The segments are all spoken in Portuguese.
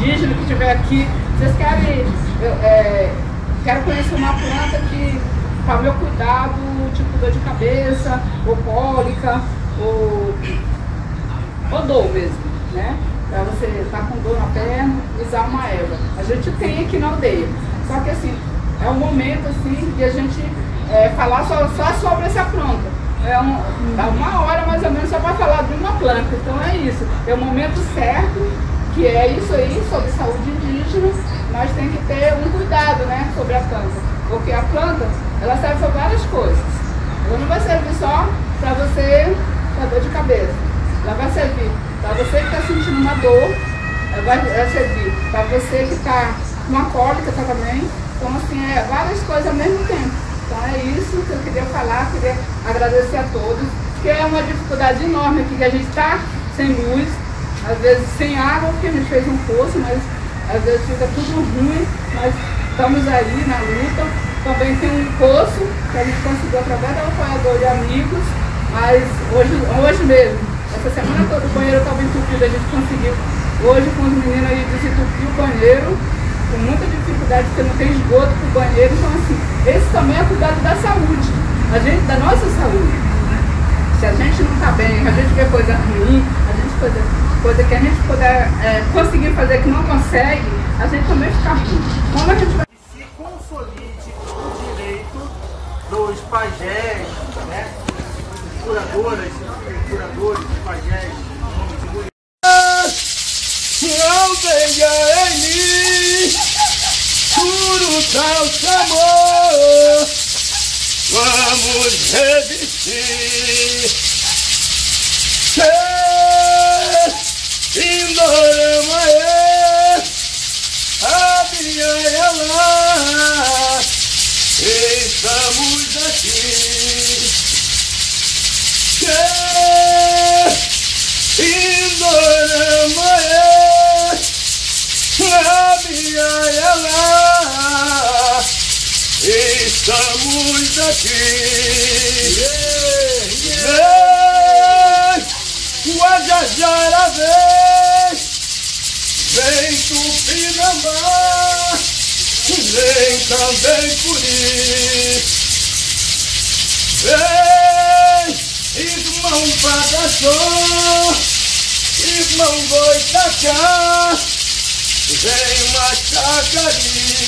indígena que estiver aqui, vocês querem, eu, é, quero conhecer uma planta que para meu cuidado, tipo dor de cabeça, ou cólica, ou ou dor mesmo, né? Pra você estar com dor na perna, usar uma erva. A gente tem aqui na aldeia. Só que assim, é um momento assim de a gente é, falar só, só sobre essa planta. É um, dá uma hora mais ou menos só para falar de uma planta. Então é isso. É o momento certo, que é isso aí, sobre saúde indígena, nós tem que ter um cuidado né, sobre a planta. Porque a planta, ela serve para várias coisas. Ela não vai servir só para você com dor de cabeça. Ela vai servir para você que está sentindo uma dor, ela vai servir para você que está com uma cólica também. Então, assim, é várias coisas ao mesmo tempo. Então, é isso que eu queria falar, queria agradecer a todos, que é uma dificuldade enorme aqui, que a gente está sem luz, às vezes sem água, porque a gente fez um poço, mas às vezes fica tudo ruim, mas estamos aí na luta. Também tem um poço que a gente conseguiu através do apoiador de amigos, mas hoje, hoje mesmo, essa semana toda o banheiro estava entupido, a gente conseguiu hoje com os meninos aí desentupir o banheiro, com muita dificuldade, porque não tem esgoto para o banheiro, então assim, esse também é cuidado da saúde, a gente, da nossa saúde. Se a gente não está bem, a gente vê coisa ruim, a gente fazer coisa que a gente puder é, conseguir fazer que não consegue, a gente também fica ruim. Como a gente vai se consolide o direito dos pajés, né? curadoras, curadores, pajés, homens e mulheres. Não venha em mim, tal amor, vamos resistir. Indoramae, Abiyayala, estamos aqui. Indoramae, Abiyayala, estamos aqui. Vem, Guajajara vem, vem Tupinambá, vem também Curi. Vem, irmão Badassó, irmão Boitacá, vem Machacari.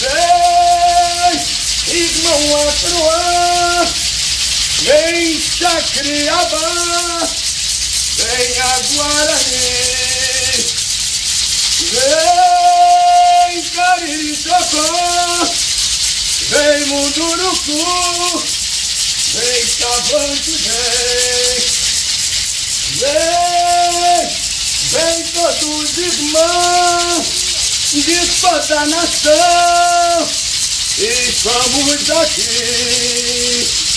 Vem, irmão Acroá, vem Chacriabá, vem Aguarani. Vem Cariricocó, vem Munduruku, vem Cavante, vem. Vem, vem todos irmãos de toda a nação, estamos aqui.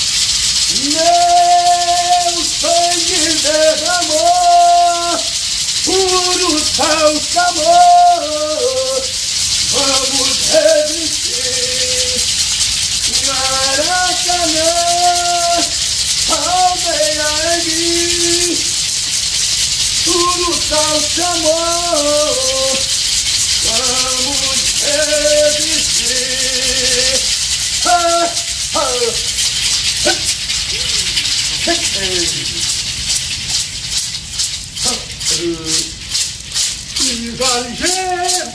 Salto amor, vamos resistir. Maracanã, aldeia ergue, puro salto amor, vamos resistir. Ah, ah. Pisa ligeiro,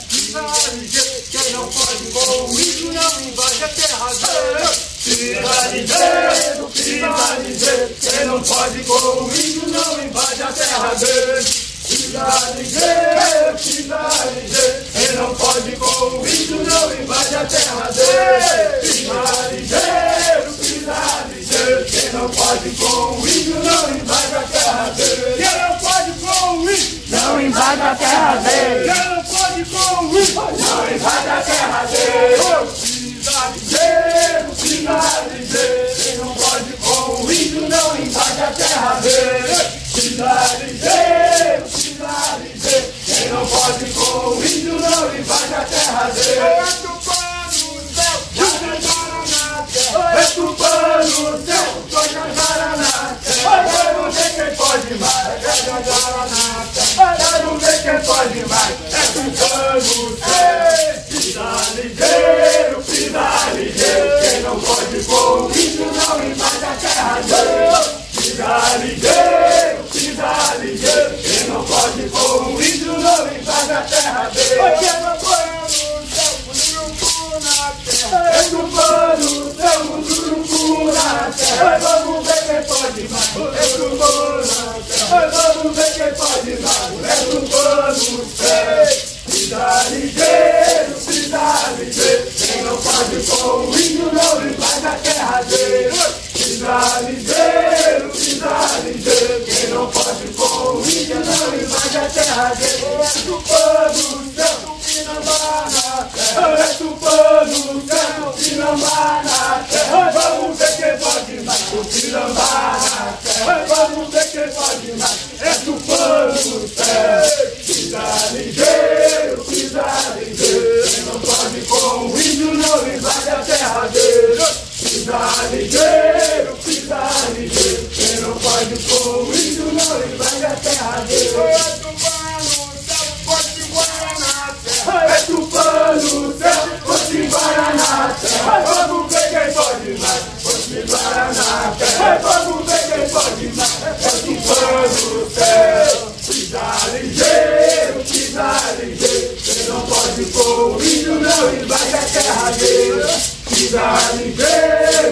ligeiro, quem não pode com o índio não invade a terra dele. Ligeiro, quem não pode com o índio não invade a terra dele. Ligeiro, quem não pode com o índio não invade a terra quem não pode não invade a terra dele. Não invade a terra dele. não pode índio não invade a terra dele. Pisa ligeiro. Quem não pode índio não invade a terra dele. Pisa ligeiro. Quem não pode com o índio não invade a terra dele. É tupano o céu, Guanabara na terra. É o céu, Guanabara na terra. Quero ver quem pode na terra. Quero ver quem pode mais, é tupano o céu. Pisa ligeiro, pisa ligeiro. Quem não pode com o índio não invade a terra dele. Pisa ligeiro, pisa ligeiro. Quem não pode com o índio não invade a terra dele. Quem não põe É tupano o céu, Munduruku na terra. Vamos ver quem pode mais, é tupano na terra. Vamos ver quem pode mais, é tupano o céu. Pisa ligeiro, pisa ligeiro. Quem não pode com o índio não invade a terra dele. Pisa ligeiro, pisa ligeiro. Quem não pode com o índio não invade a terra dele. É tupano o céu, É o. Vamos ver quem pode mais, na terra. Vamos ver quem pode mais, é o ligeiro, ligeiro. Quem não pode com o índio não invade a terra dele. Pisa ligeiro, pisa ligeiro. Quem não pode com o índio não invade a terra dele. É tupano céu, Potiguara na terra. Vamos ver quem pode mais, Potiguara na terra. Vamos ver quem pode mais, é tupano céu. Pisa ligeiro, pisa ligeiro. Quem não pode com o índio não invade a terra dele. Pisa ligeiro,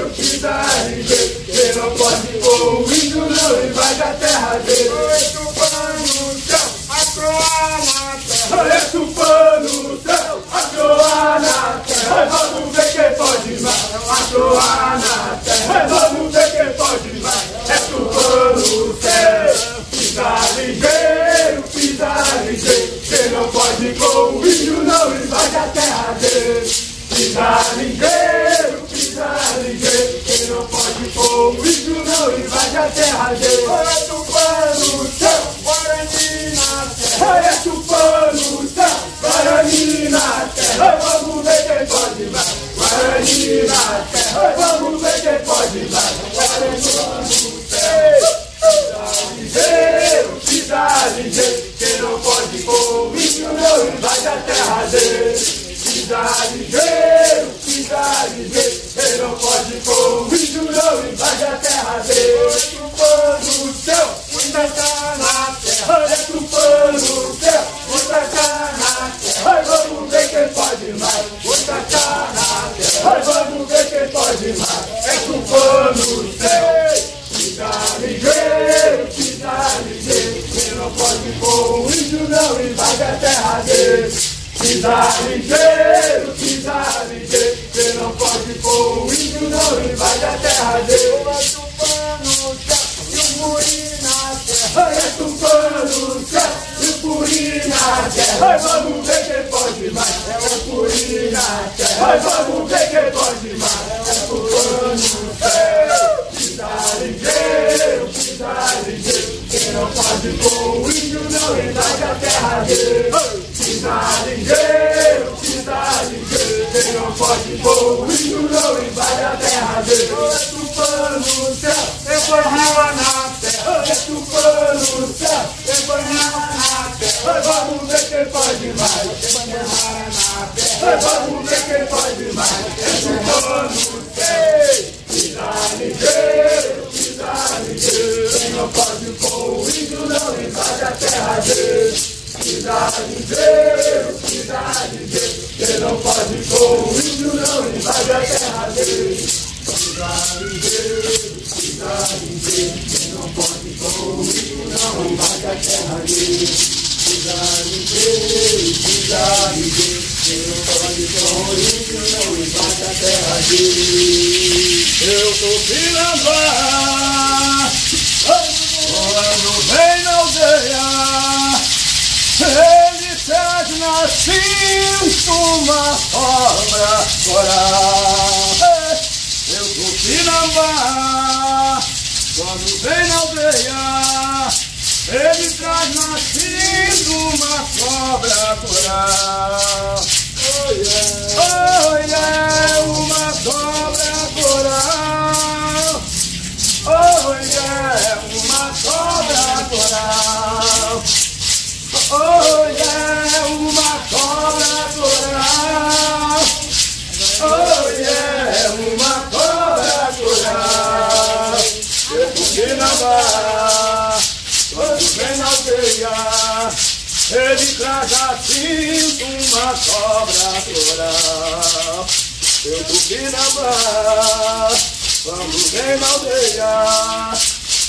uma cobra coral. Eu fui na quando vem na aldeia,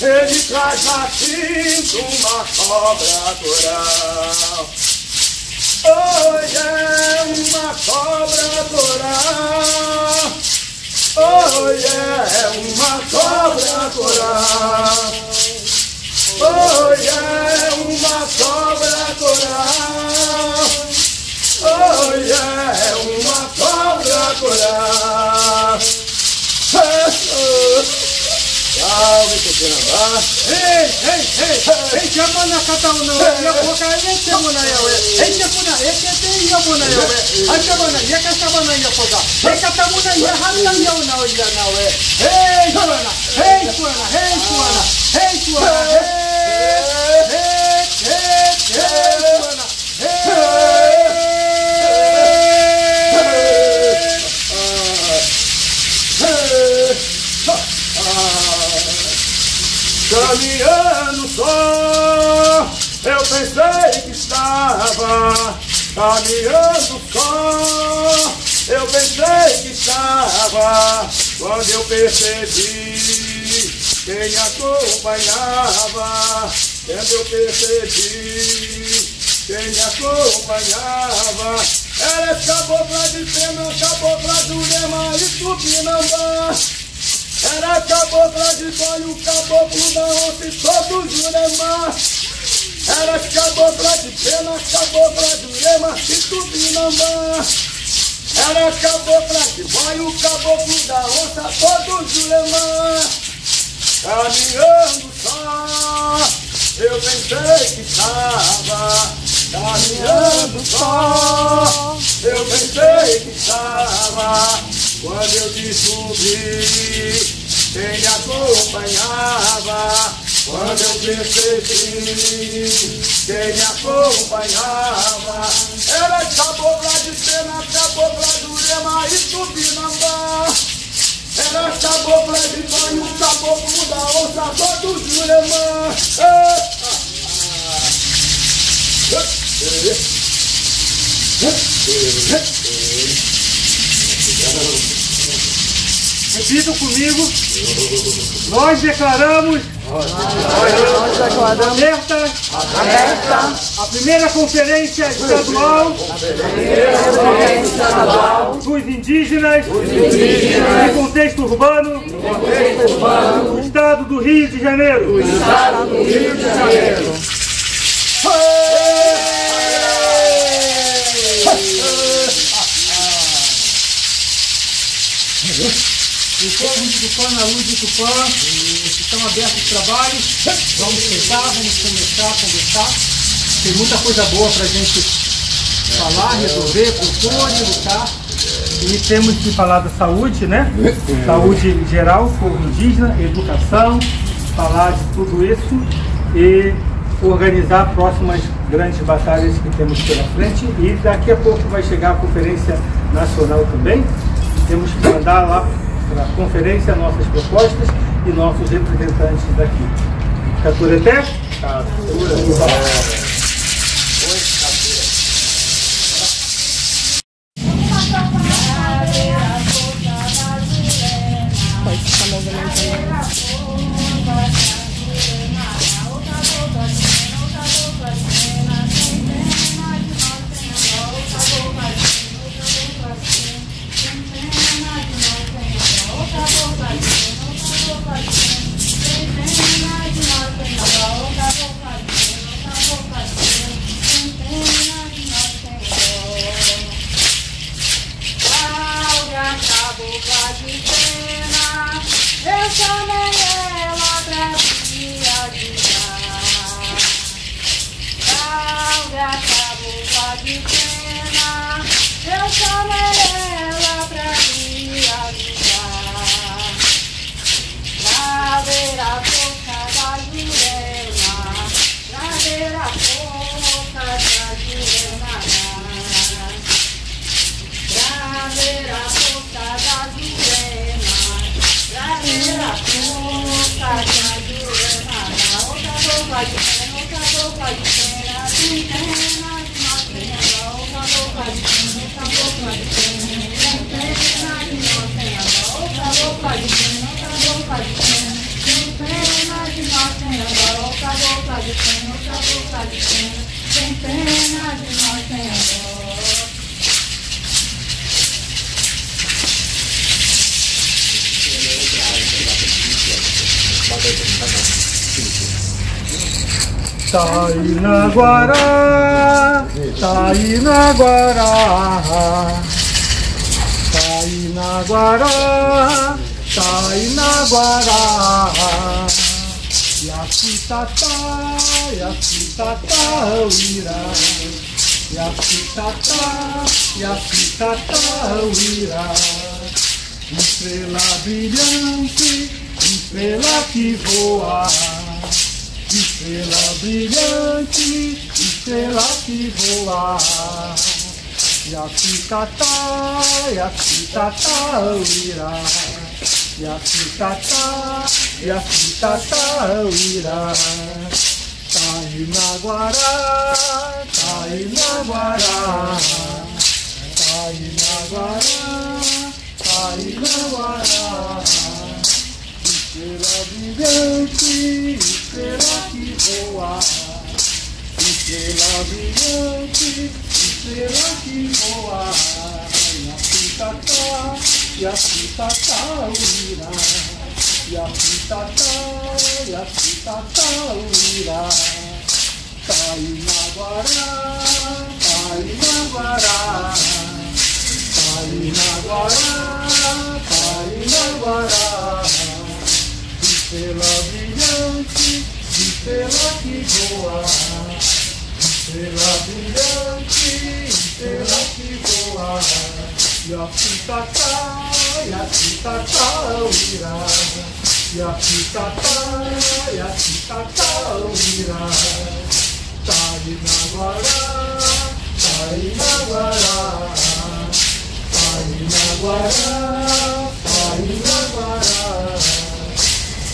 ele traz assim uma cobra coral. Oh, yeah, uma cobra coral. Oh, yeah, uma cobra coral. Oh, yeah, uma cobra coral. Oh yeah, uma cobra colar. Salve, Tucunambá. Ei, ei, ei, ei, que amana catauna, boca é chamana ya we. Ei, que puna, que tem que amana, que chamana ya poca. Ei, que tamuna ya handa ya una we ya na we. Ei, suana, ei, suana, ei, suana, ei, suana, ei, ei, ei, ei, suana, ei. Caminhando só, eu pensei que estava. Caminhando só, eu pensei que estava. Quando eu percebi quem acompanhava. Quando eu percebi quem acompanhava. Ela acabou pra de pena, acabou pra Jurema e Tupinambá. Era cabocla de banho, caboclo da onça e todo Jurema. Era cabocla de pena, cabocla de Urema e Tupinambá. Era cabocla de banho, caboclo da onça, todo Jurema. Caminhando só, eu pensei que estava. Caminhando só, eu pensei que estava. Quando eu descobri quem me acompanhava, quando eu percebi quem me acompanhava, era cabocla de cena, cabocla do Lema e Tupinambá. Era cabocla de banho, caboclo da onça, do Júlio Hey! Ah. Repitam comigo. Nós declaramos aberta a primeira conferência estadual dos indígenas em contexto urbano do estado do Rio de Janeiro. O povo de Tupã, na luz de Tupã, estão abertos os trabalhos. Vamos sentar, vamos começar a conversar. Tem muita coisa boa para a gente falar, resolver, propor e lutar. E temos que falar da saúde, né? Saúde geral, povo indígena, educação, falar de tudo isso e organizar próximas grandes batalhas que temos pela frente. E daqui a pouco vai chegar a Conferência Nacional também. Temos que mandar lá para a conferência nossas propostas e nossos representantes daqui. Catureté? Cláudia, Yakitatá, Yakitatá, Uirá. Yakitatá, Yakitatá, Uirá. Tainaguará, Tainaguará. Tainaguará, Tainaguará. Estrela brilhante, estrela que voa. Estrela brilhante, estrela que voa. Yakitatá, Yakitatá, Uirá. Yakitatá, Yakitatá, Uirá. Tainaguará, Tainaguará. Tainaguará, Tainaguará. Estrela brilhante, estrela que voa. Estrela brilhante, estrela que voa. Yakitatá, Yakitatá, Uirá. Yakitatá, Yakitatá, Uirá. Tainaguará, Tainaguará. Tainaguará, Tainaguará.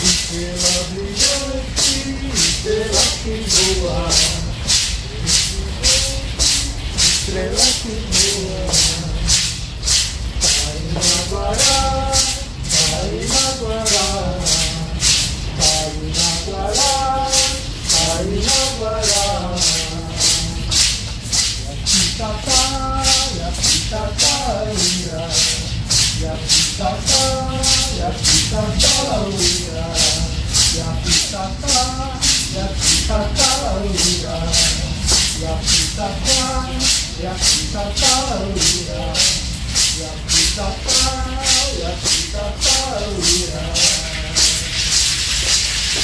Estrela brilhante, estrela que voa. estrela que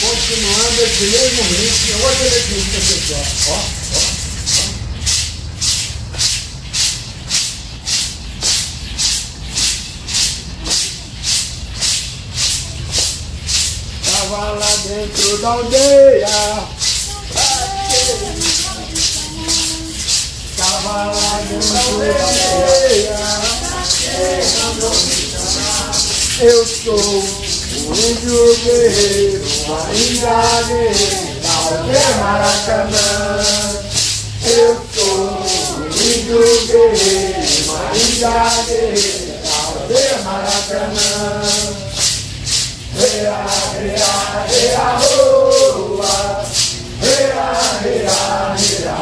Continuando esse mesmo ritmo, hoje ele acredita pessoal. Ó, ó. Tava lá dentro da aldeia. Eu sou um índio guerreiro, ainda guerreiro, aldeia Maracanã. Eu sou um índio guerreiro, ainda guerreiro, aldeia Maracanã. Rea, rea, rea, roa. Rea, rea, rea,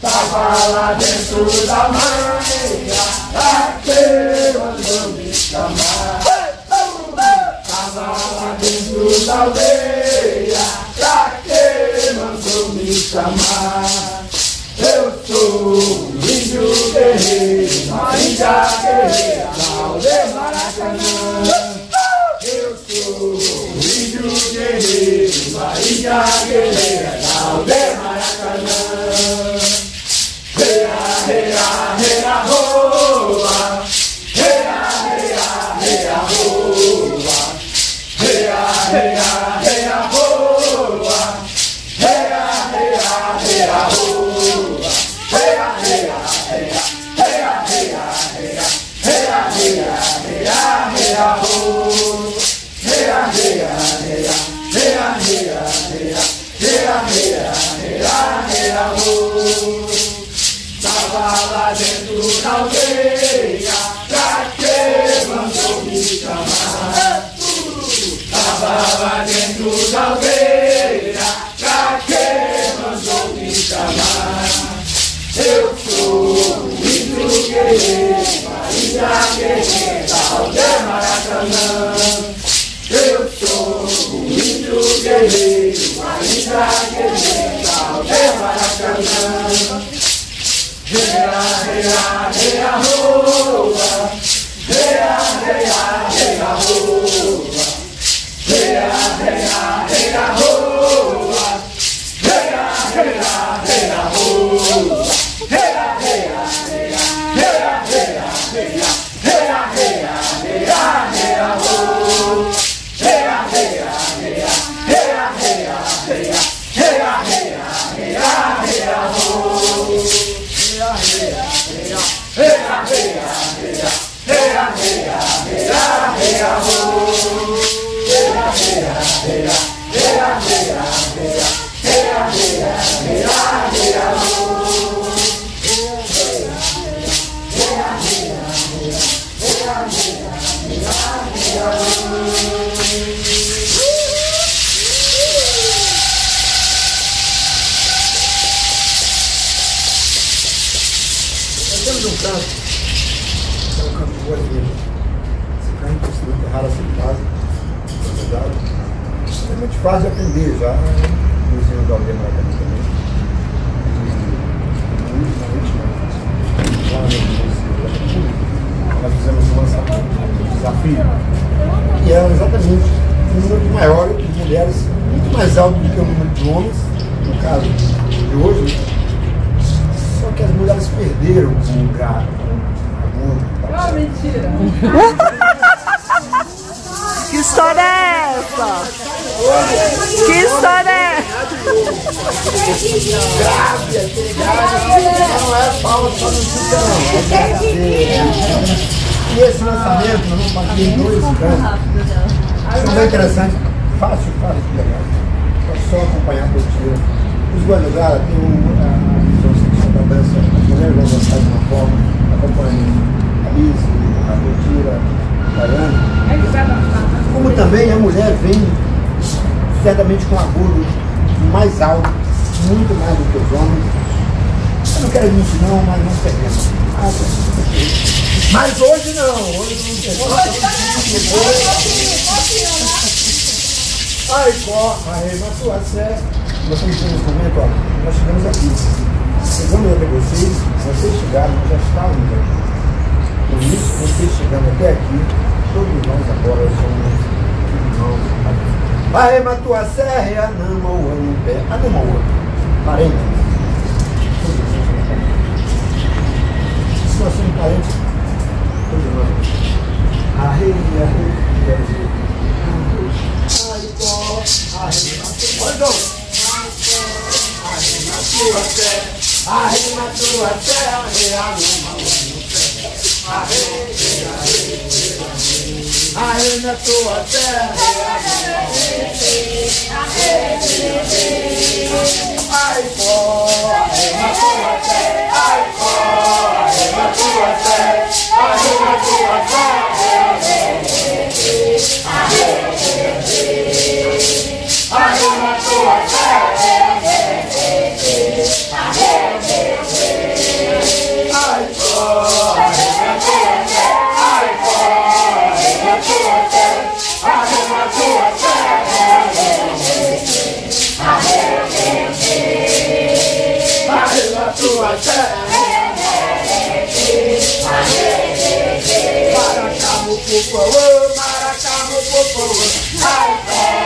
Tava lá dentro da manhã, aldeia, pra que mandou me chamar? Eu sou um índio guerreiro, uma índia guerreira, da aldeia Maracanã. Eu sou um índio guerreiro, uma índia guerreira, da aldeia Rea, rea, rea, rea, roa. Tava lá dentro da aldeia, pra mandou me chamar? Tava lá dentro da aldeia, pra mandou me chamar? Eu sou um índio guerreiro, Maria guerreira, aldeia Maracanã. Eu sou um índio guerreiro, Maria guerreira, da aldeia Maracanã. Rea, É de aprender já, no ensino da aldeia também. E última, lá no nós fizemos um lançamento, um desafio. E era exatamente um número maior de mulheres, muito mais alto do que o número de homens, no caso de hoje, né? Só que as mulheres perderam o lugar, o Ah, mentira. Que história é? Que história é essa? Não é só no não. E esse lançamento, nós vamos fazer em dois anos. Isso é bem interessante, fácil, fácil de pegar. É só acompanhar por dia. Os Guanabara tem um, a visão sexual da dança, as mulheres vão dançar de uma forma, acompanhando a Liz, a Mentira, a Daiane. Como também a mulher vem certamente com agudo mais alto, muito mais do que os homens. Eu não quero isso não, mas não queremos. Ah, mas hoje não, hoje não tem. Ai, corra, aí, na tua sé. Nós estamos nesse momento, ó, nós chegamos aqui. Chegamos até vocês, vocês chegaram, nós já estávamos aqui. Por isso, vocês chegando até aqui, todos nós agora somos irmãos. Vai, Matua Serra, Anama, o ano pé. Anama, o ano. Parênteses. Nós somos parentes, todos nós. Arrei, arrei, arrei. Arrei, Matua Serra. Arrei, Matua Serra, Anama, o ano pé. Arrei, arrei, arrei na tua terra. Ai, arrei na tua terra. Ai, arrei na tua terra. Arrei na tua terra. popowa, maraca no popowa, high five.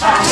Eu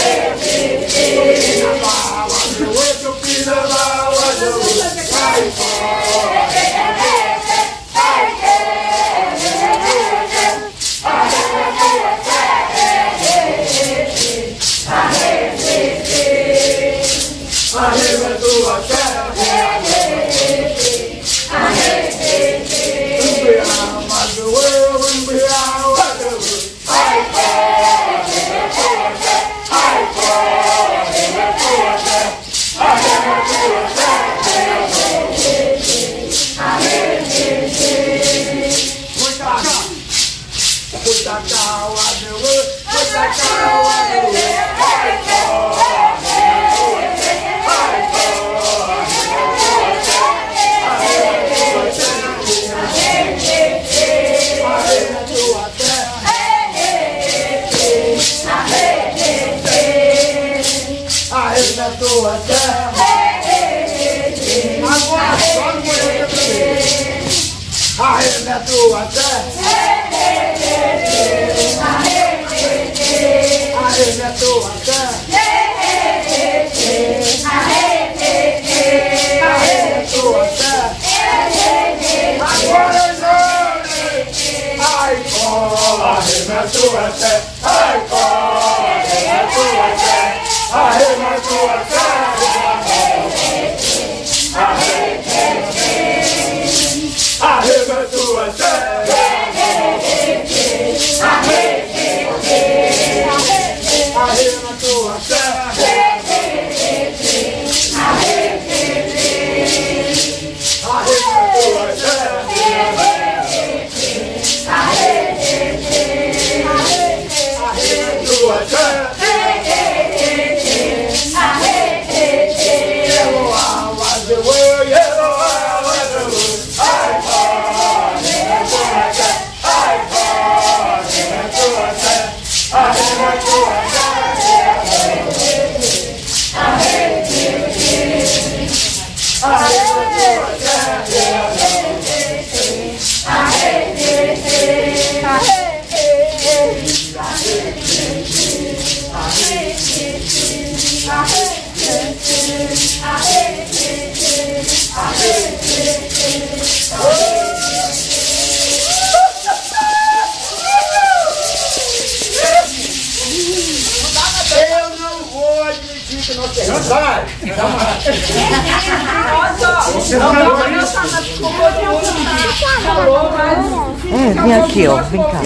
vem aqui, ó, vem cá.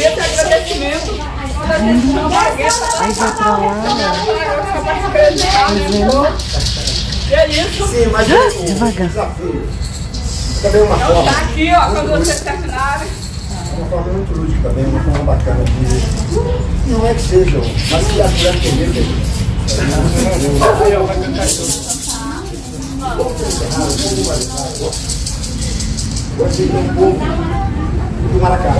Aí vai pra lá, é isso? Sim, mas eu, devagar. desafio. Também uma forma, Tá aqui, ó, quando vocês terminarem. uma forma muito lúdica também, uma forma bacana de. Não é que seja, mas se a mulher entender que Você tem um povo do Maracá.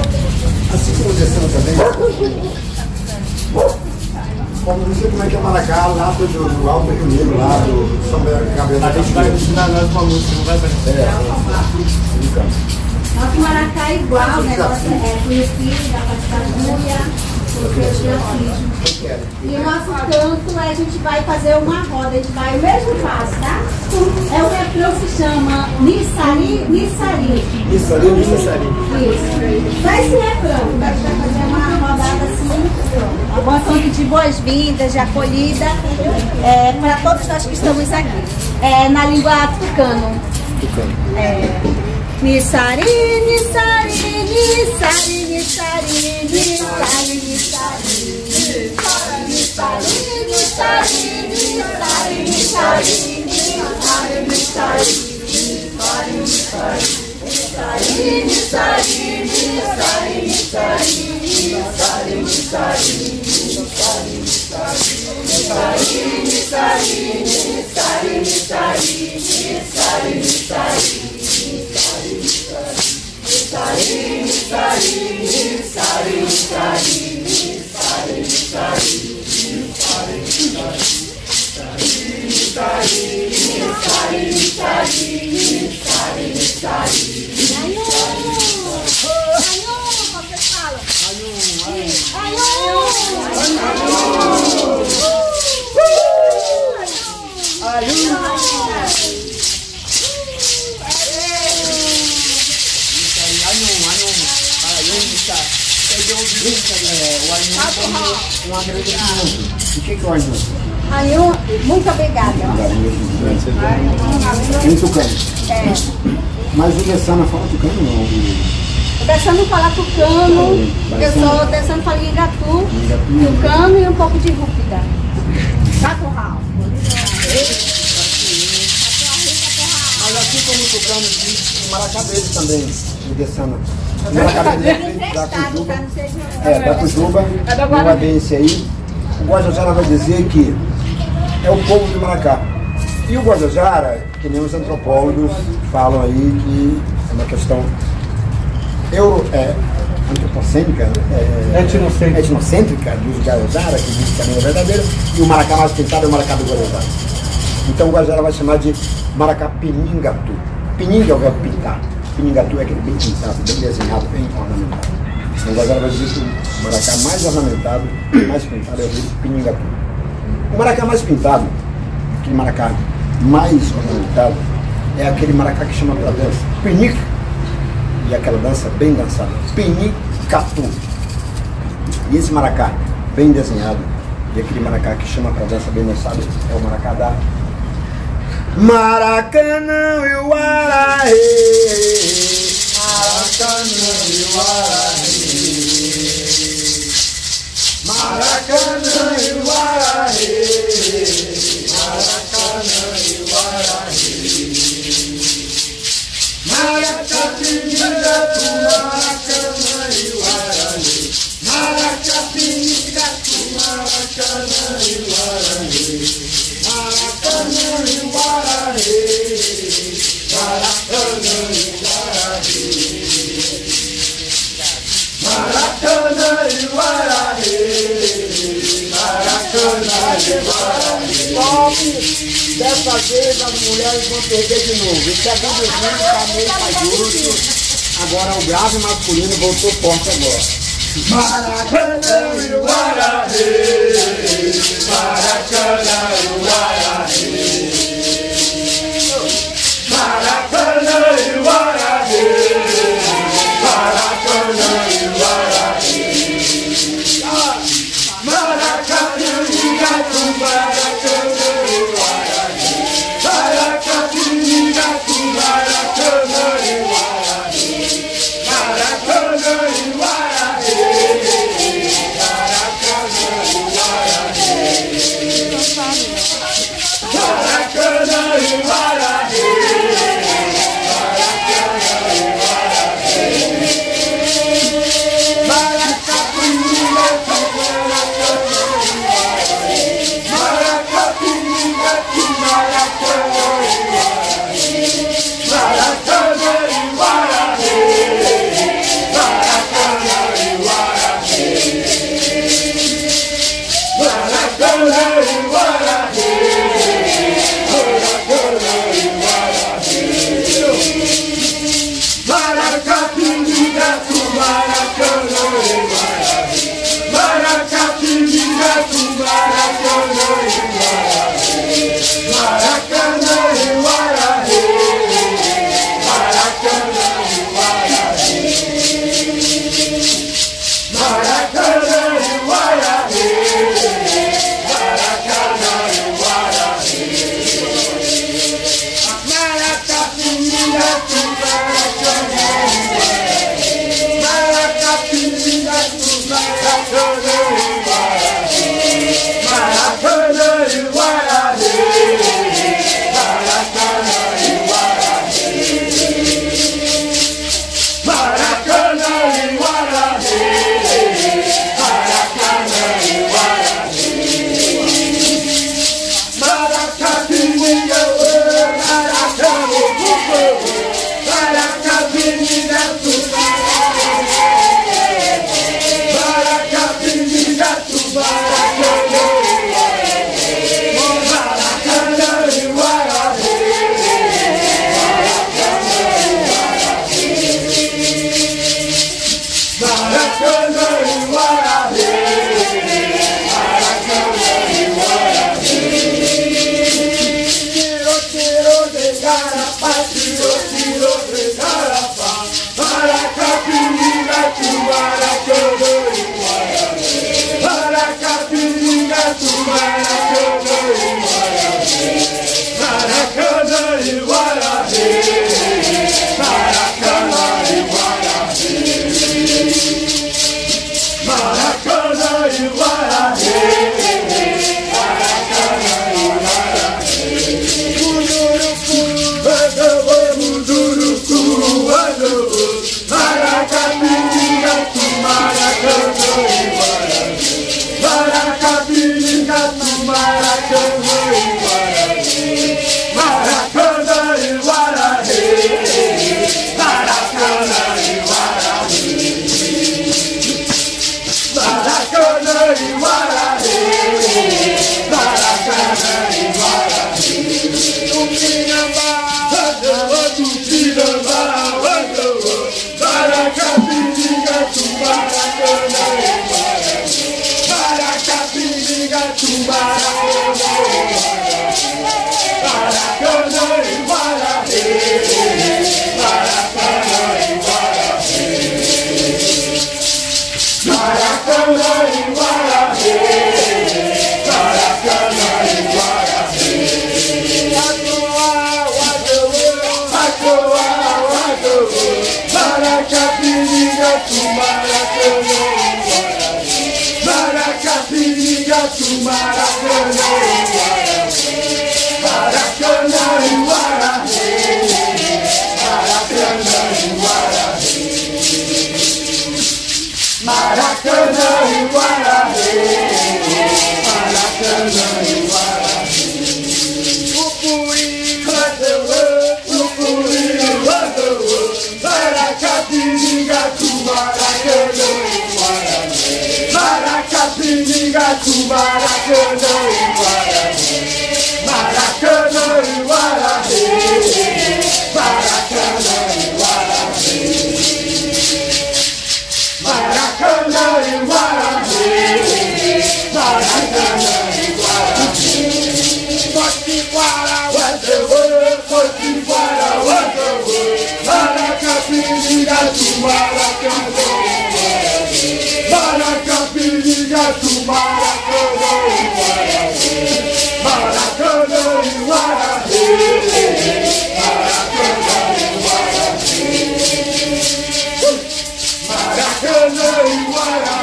Assim como descendo também. Como não sei como é que é Maracá, lá do, do Alto Rio Negro, lá do São Gabriel. A gente vai ensinar nós uma música, não vai fazer. É. Nosso Maracá é igual, o negócio é conhecido, dá pra ficar E o nosso canto, a gente vai fazer uma roda, a gente vai o mesmo passo, tá? É o refrão que se chama Nissari, Nissari. Isso ali, isso. Vai esse refrão, a gente vai fazer uma rodada assim, uma canto de boas-vindas, de acolhida, é, para todos nós que estamos aqui. É, na língua tucano. É. Nissari, Nissari, Nissari, Nissari, Nissari, Nissari. Nissari, Nissari, Nissari, Nissari, Nissari, Nissari. O que que eu ajudo? Anil, muito obrigada. Em tucano. É. Mas o Dessana fala tucano não. O Dessano fala tucano, eu sou Dessano fala Igatu, tucano e um pouco de rúpida. Caturral. Mas assim como o tucano diz, o maracá também, o Dessana. O é feito da Cujuba. É, da Cujuba, É Guarani. Guadense aí. O Guajajara vai dizer que é o povo do Maracá. E o Guajajara, que nem os antropólogos falam aí que é uma questão euro, é, antropocêntrica, é, Etnocêntrica. etnocêntrica dos Guajajara, que diz que também é verdadeiro, e o Maracá mais pintado é o Maracá do Guajajara. Então o Guajajara vai chamar de Maracá Piningatu. Pininga é o verbo pintar. Piningatu é aquele bem pintado, bem desenhado, bem ornamentado. O Guajajara vai dizer que o Maracá mais ornamentado, mais pintado é o verbo Piningatu. O Maracá mais pintado, aquele Maracá mais ornamentado, é aquele Maracá que chama pela dança Pinica. E aquela dança bem dançada, Pinicatu. E esse maracá bem desenhado, e aquele maracá que chama pra dança bem dançada, é o maracá da Maracanã e o Araê. Maracanã e o Araê. Maracanã e o Araê. Maracanã e o Araê. Maracapinga tu Maracanã e o Araê. Maracapinga tu Maracanã e o Araê. Dessa vez as mulheres vão perder de novo. Esse é abduzindo tá meio cajusto. Agora o grave masculino voltou forte agora. Maracanã e o Araê. Maracanã e o Araê. Maracanã e o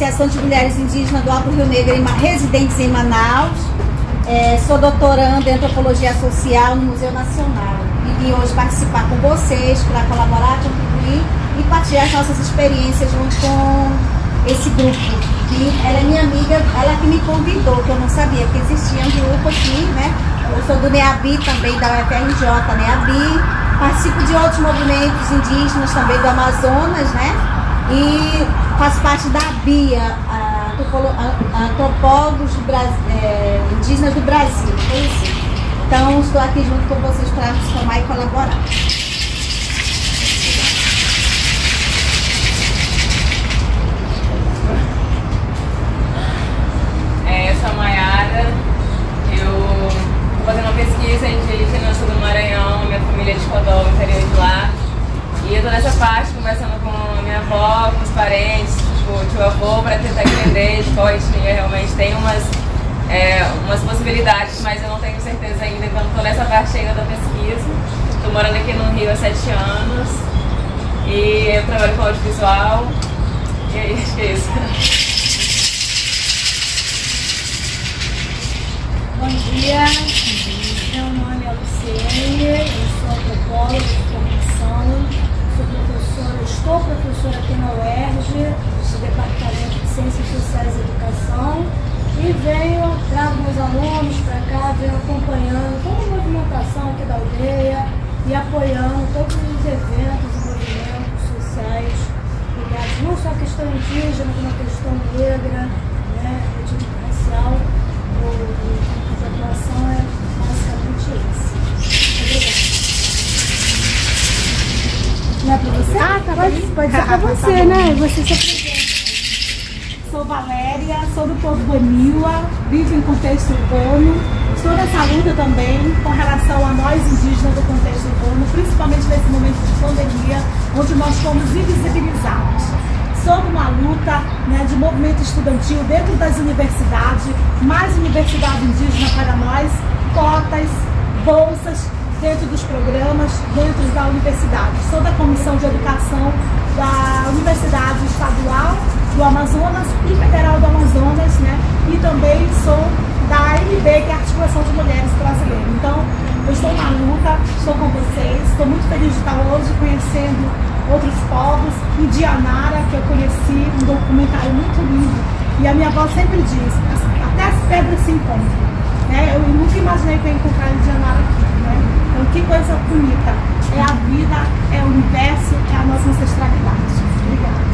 Associação de Mulheres Indígenas do Alto Rio Negro, residentes em Manaus. É, sou doutoranda em Antropologia Social no Museu Nacional. E vir hoje participar com vocês, para colaborar, contribuir e partilhar as nossas experiências junto com esse grupo. E ela é minha amiga, ela que me convidou, que eu não sabia que existia um grupo aqui, né? Eu sou do NEABI também, da UFRJ, NEABI. Participo de outros movimentos indígenas também do Amazonas, né? E faço parte da BIA, Antropólogos é, Indígenas do Brasil. foi assim. Então, estou aqui junto com vocês para somar e colaborar. É, eu sou a Mayara, eu estou fazendo uma pesquisa indígena sul do Maranhão, minha família é de Codó, interior de lá. E eu tô nessa parte conversando com minha avó, com os parentes, tipo, tio avô, para tentar entender de qual etnia realmente tem umas, é, umas possibilidades, mas eu não tenho certeza ainda, então tô nessa parte ainda da pesquisa. Tô morando aqui no Rio há sete anos e eu trabalho com audiovisual. E aí, acho que é isso. Bom dia, meu nome é Luciene, eu sou antropóloga sou professora, estou professora aqui na UERJ, no Departamento de Ciências Sociais e Educação, e venho, trago meus alunos para cá, venho acompanhando toda a movimentação aqui da aldeia e apoiando todos os eventos e movimentos sociais ligados não só à questão indígena, como à questão negra, né, racial. O, o campo de atuação é basicamente esse. Obrigada. Não é para você? Ah, tá pode, pode ser para você, né? Você se apresenta. Sou Valéria, sou do povo Bonila, vivo em contexto urbano. Estou nessa luta também com relação a nós indígenas do contexto urbano, principalmente nesse momento de pandemia, onde nós fomos invisibilizados. Sobre uma luta né, de movimento estudantil dentro das universidades, mais universidade indígena para nós, cotas, bolsas dentro dos programas, dentro da universidade. Sou da Comissão de Educação da Universidade Estadual do Amazonas e Federal do Amazonas, né? E também sou da AMB, que é a Articulação de Mulheres Brasileiras. Então, eu estou na luta, estou com vocês, estou muito feliz de estar hoje conhecendo outros povos. Em Dianara, que eu conheci, um documentário muito lindo. E a minha avó sempre diz, até as pedras se encontram. Né? Eu nunca imaginei que eu ia encontrar em Dianara aqui. Né? Então, que coisa bonita. É a vida, é o universo, é a nossa ancestralidade. Obrigada.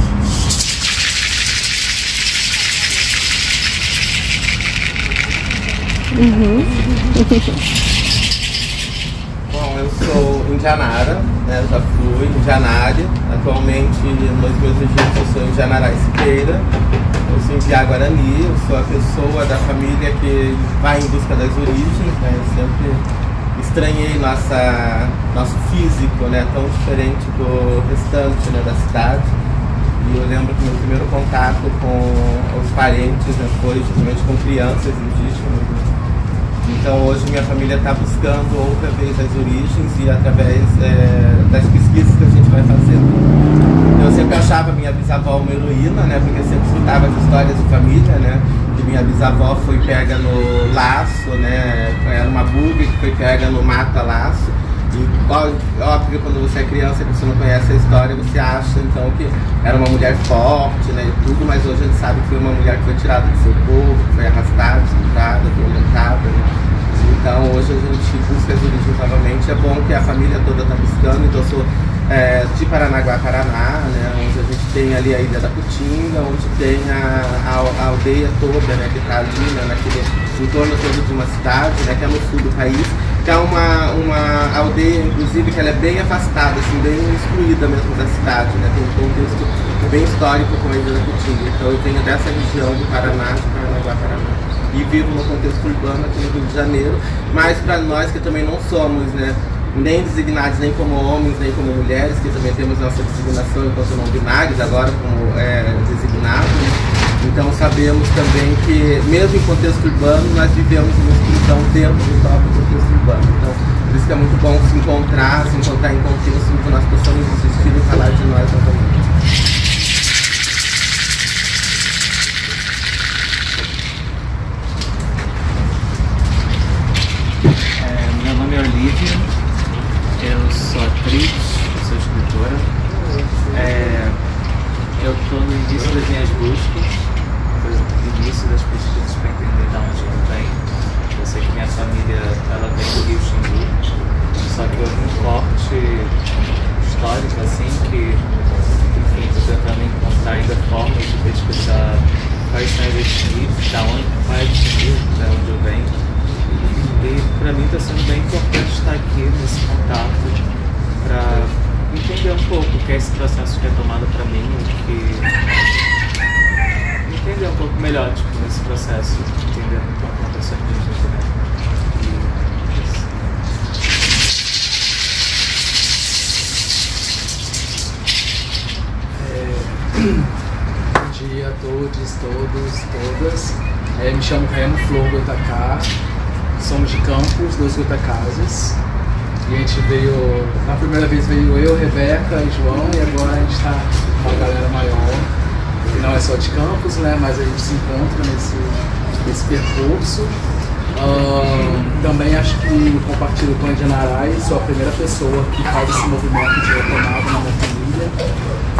Bom, eu sou indianara, né? já fui indianária. Atualmente, nos meus registros, eu sou indianara Siqueira. Eu sou Indiá Guarani, eu sou a pessoa da família que vai em busca das origens. Né? Eu sempre estranhei nossa, nosso físico, né? tão diferente do restante né? da cidade. E eu lembro que meu primeiro contato com os parentes né? foi justamente com crianças indígenas. né? Então hoje minha família está buscando outra vez as origens e através é, das pesquisas que a gente vai fazendo. Sempre achava minha bisavó uma heroína, né? Porque eu sempre escutava as histórias de família, né? Que minha bisavó foi pega no laço, né? Era uma bug que foi pega no mata-laço. E óbvio, quando você é criança e você não conhece a história, você acha então que era uma mulher forte, né? E tudo, mas hoje a gente sabe que foi uma mulher que foi tirada do seu corpo, que foi arrastada, estuprada, violentada, né? Então hoje a gente busca as origens novamente. É bom que a família toda está buscando, então eu sou é, de Paranaguá, Paraná, né? Onde a gente tem ali a Ilha da Putinga, onde tem a, a- a aldeia toda, né? Que está ali, né? Naquele entorno todo de uma cidade, né? Que é no sul do país. Que é uma, uma aldeia, inclusive, que ela é bem afastada, assim, bem excluída mesmo da cidade, né? Tem um contexto bem histórico com a Ilha da Putinga. Então eu venho dessa região do Paraná, de Paranaguá, Paraná e vivo no contexto urbano aqui no Rio de Janeiro, mas para nós que também não somos né, nem designados nem como homens, nem como mulheres, que também temos nossa designação enquanto não binários, agora como é, designados, né? então sabemos também que mesmo em contexto urbano nós vivemos uma exclusão dentro do próprio contexto urbano. Então, por isso que é muito bom se encontrar, se encontrar em contexto em que nós possamos existir e falar de nós novamente. É, meu nome é Olivia, eu sou atriz, sou escritora. É, eu estou no início das minhas buscas, no início das pesquisas para entender de onde eu venho. Eu sei que minha família ela vem do Rio Xingu, só que houve um corte histórico assim que enfim, estou tentando encontrar ainda formas de pesquisar quais são as etnias, da onde, quais etnias, de onde eu venho. E para mim está sendo bem importante estar aqui nesse contato para entender um pouco o que é esse processo de retomada para mim, o que entender um pouco melhor tipo, nesse processo, entender um pouco a aconteceu nisso também. E. Bom dia a todos, todos, todas. É, me chamo Remo Flor Goitacá. Somos de Campos, dois Goitacazes. E a gente veio, na primeira vez veio eu, Rebeca e João, e agora a gente está com uma galera maior. Que não é só de Campos, né? Mas a gente se encontra nesse, nesse percurso. Ahn, também acho que compartilho com a Indianarai, sou a primeira pessoa que faz esse movimento de retomada na minha família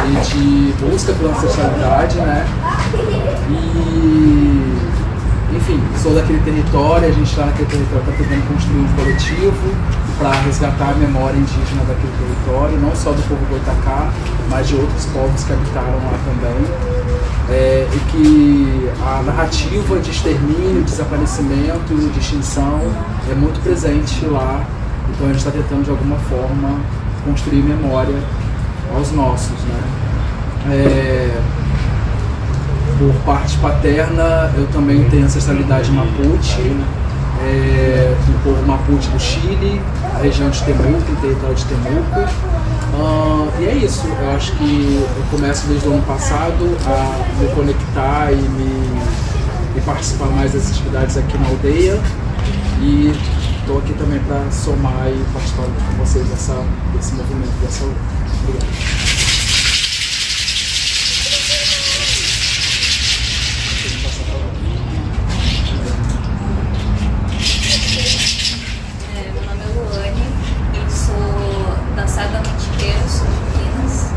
e de busca pela ancestralidade, né? E, enfim, sou daquele território, a gente está naquele território, está tentando construir um coletivo para resgatar a memória indígena daquele território, não só do povo Goitacá, mas de outros povos que habitaram lá também. É, e que a narrativa de extermínio, desaparecimento, de extinção é muito presente lá. Então a gente está tentando de alguma forma construir memória aos nossos, né? É, por parte paterna, eu também tenho ancestralidade mapuche, é, do povo mapuche do Chile, região de Temuco, território de Temuco. Ah, e é isso, eu acho que eu começo desde o ano passado a me conectar e me e participar mais das atividades aqui na aldeia. E estou aqui também para somar e participar com vocês dessa, desse movimento, dessa luta. Obrigado. É, meu nome é Luane, eu sou da Serra da Mantiqueira, sou de Minas.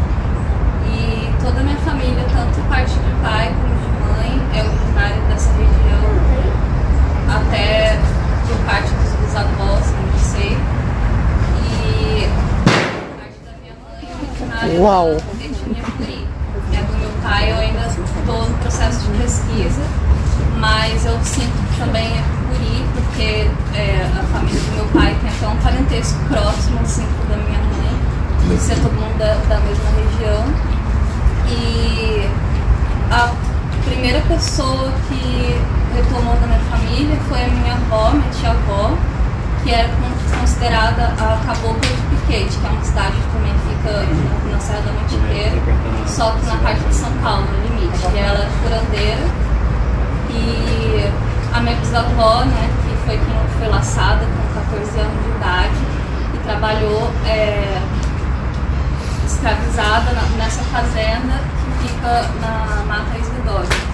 E toda a minha família, tanto parte de pai como de mãe, é originária dessa região, até por parte dos bisavós, como eu sei. E parte da minha mãe é Uau. etnia Curi. É do meu pai, eu ainda estou no processo de pesquisa, mas eu sinto que também é Curi, porque é, a família do meu pai tem até um parentesco próximo, assim, da minha mãe, por ser todo mundo da, da mesma região. E a primeira pessoa que retomou da minha família foi a minha avó, minha tia-avó, que era con- considerada a cabocla que é uma cidade que também fica na, Serra da Mantiqueira, só que na parte de São Paulo, no limite. E ela é curandeira. E a minha bisavó, né, que foi quem foi laçada com 14 anos de idade e trabalhou é, escravizada nessa fazenda que fica na Mata Esvedória.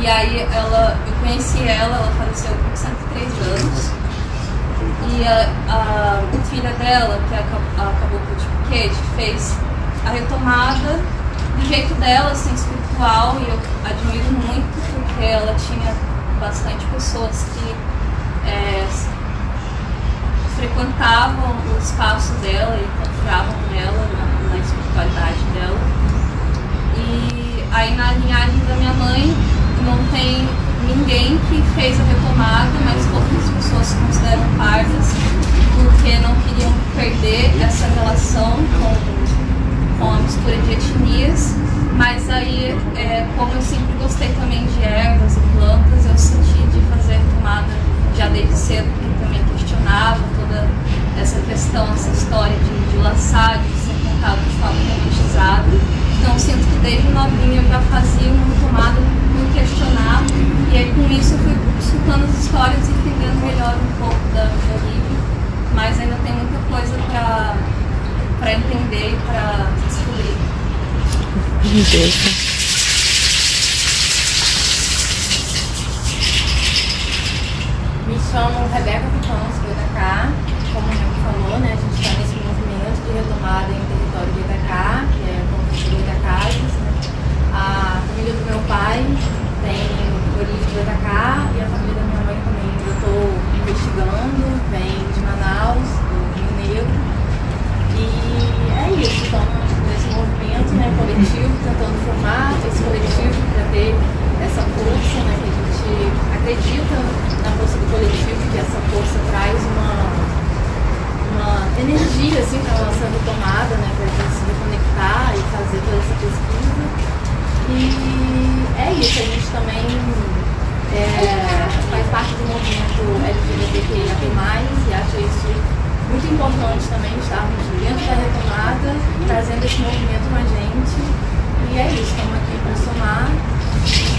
E aí ela, eu conheci ela, ela faleceu com 103 anos. E a, a filha dela, que é a, a Cabocla de fez a retomada do jeito dela, assim, espiritual, e eu admiro muito, porque ela tinha bastante pessoas que é, frequentavam o espaço dela e confiavam nela, na, na espiritualidade dela. E aí na linhagem da minha mãe não tem ninguém que fez a retomada, mas outras pessoas se consideram pardas porque não queriam perder essa relação com, com a mistura de etnias. Mas aí, é, como eu sempre gostei também de ervas e plantas, eu senti de fazer a retomada já desde cedo, porque também questionava toda essa questão, essa história de, de laçar, de ser contado de forma romantizada. Então sinto que desde novinha eu já fazia uma retomada por questionar, e aí com isso eu fui escutando as histórias e entendendo melhor um pouco da minha origem, mas ainda tem muita coisa para entender e para descobrir. Lindeza. Me chamo Rebeca Pitão, sou da cá. Como o Remo falou, né, a gente está nesse movimento de retomada em território de Itacá, que é tem origem do Atacá e a família da minha mãe também eu estou investigando, vem de Manaus, do Rio Negro. E é isso, estamos nesse movimento né, coletivo, tentando formar esse coletivo para ter essa força né, que a gente acredita na força do coletivo, que essa força traz uma, uma energia assim, para ela sendo tomada, né, para a gente se reconectar e fazer toda essa pesquisa. E é isso, a gente também é, faz parte do movimento LGBTQIA+, e acha isso muito importante também estarmos dentro da retomada, trazendo esse movimento com a gente. E é isso, estamos aqui para somar.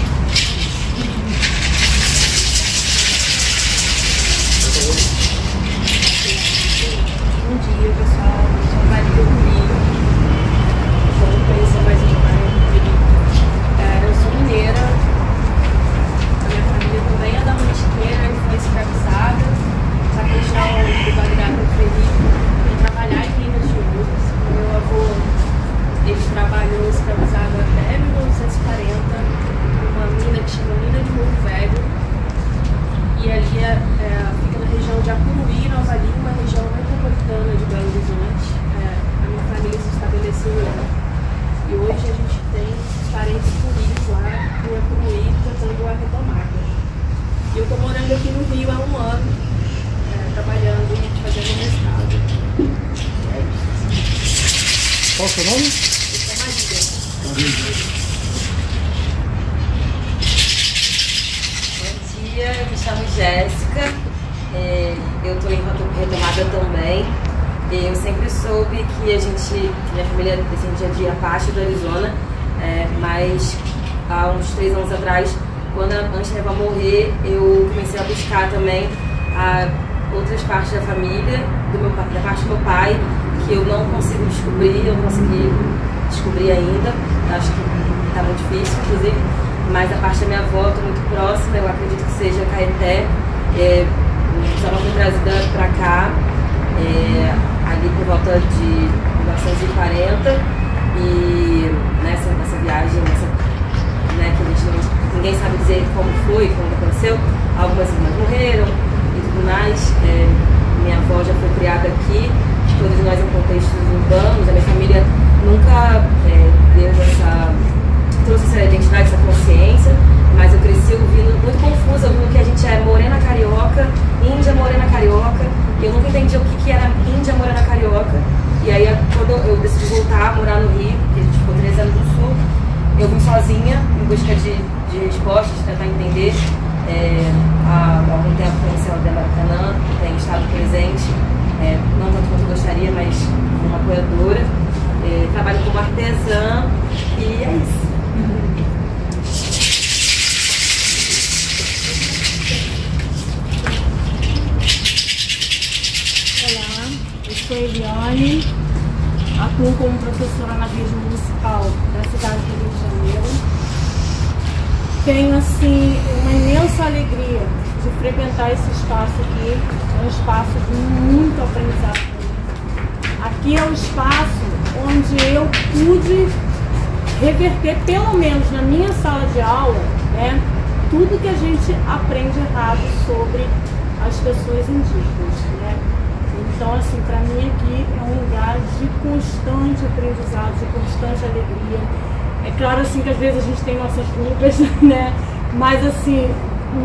Gente tem nossas lutas, né? Mas, assim,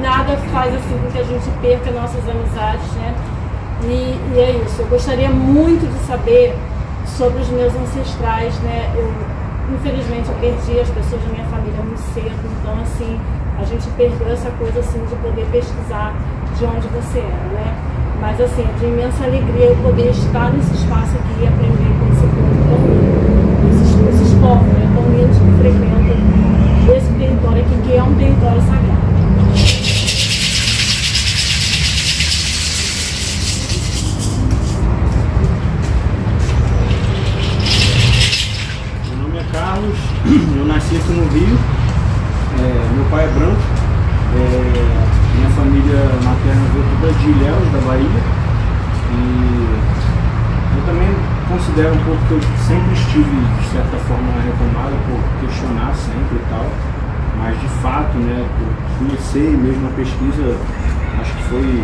nada faz, assim, com que a gente perca nossas amizades, né? E, e é isso. Eu gostaria muito de saber sobre os meus ancestrais, né? Eu, infelizmente, eu perdi as pessoas da minha família muito cedo. Então, assim, a gente perdeu essa coisa, assim, de poder pesquisar de onde você era, né? Mas assim, é de imensa alegria eu poder estar nesse espaço aqui e aprender com esse povo tão lindo, esses, esses povos né, tão lindos que frequentam território aqui, que é um território sagrado. Meu nome é Carlos, eu nasci aqui no Rio, É, meu pai é branco, é, minha família materna veio toda de Ilhéus, da Bahia, e eu também considero um pouco que eu sempre estive, de certa forma, retomada por questionar sempre e tal, mas de fato, né, eu comecei mesmo a pesquisa, acho que foi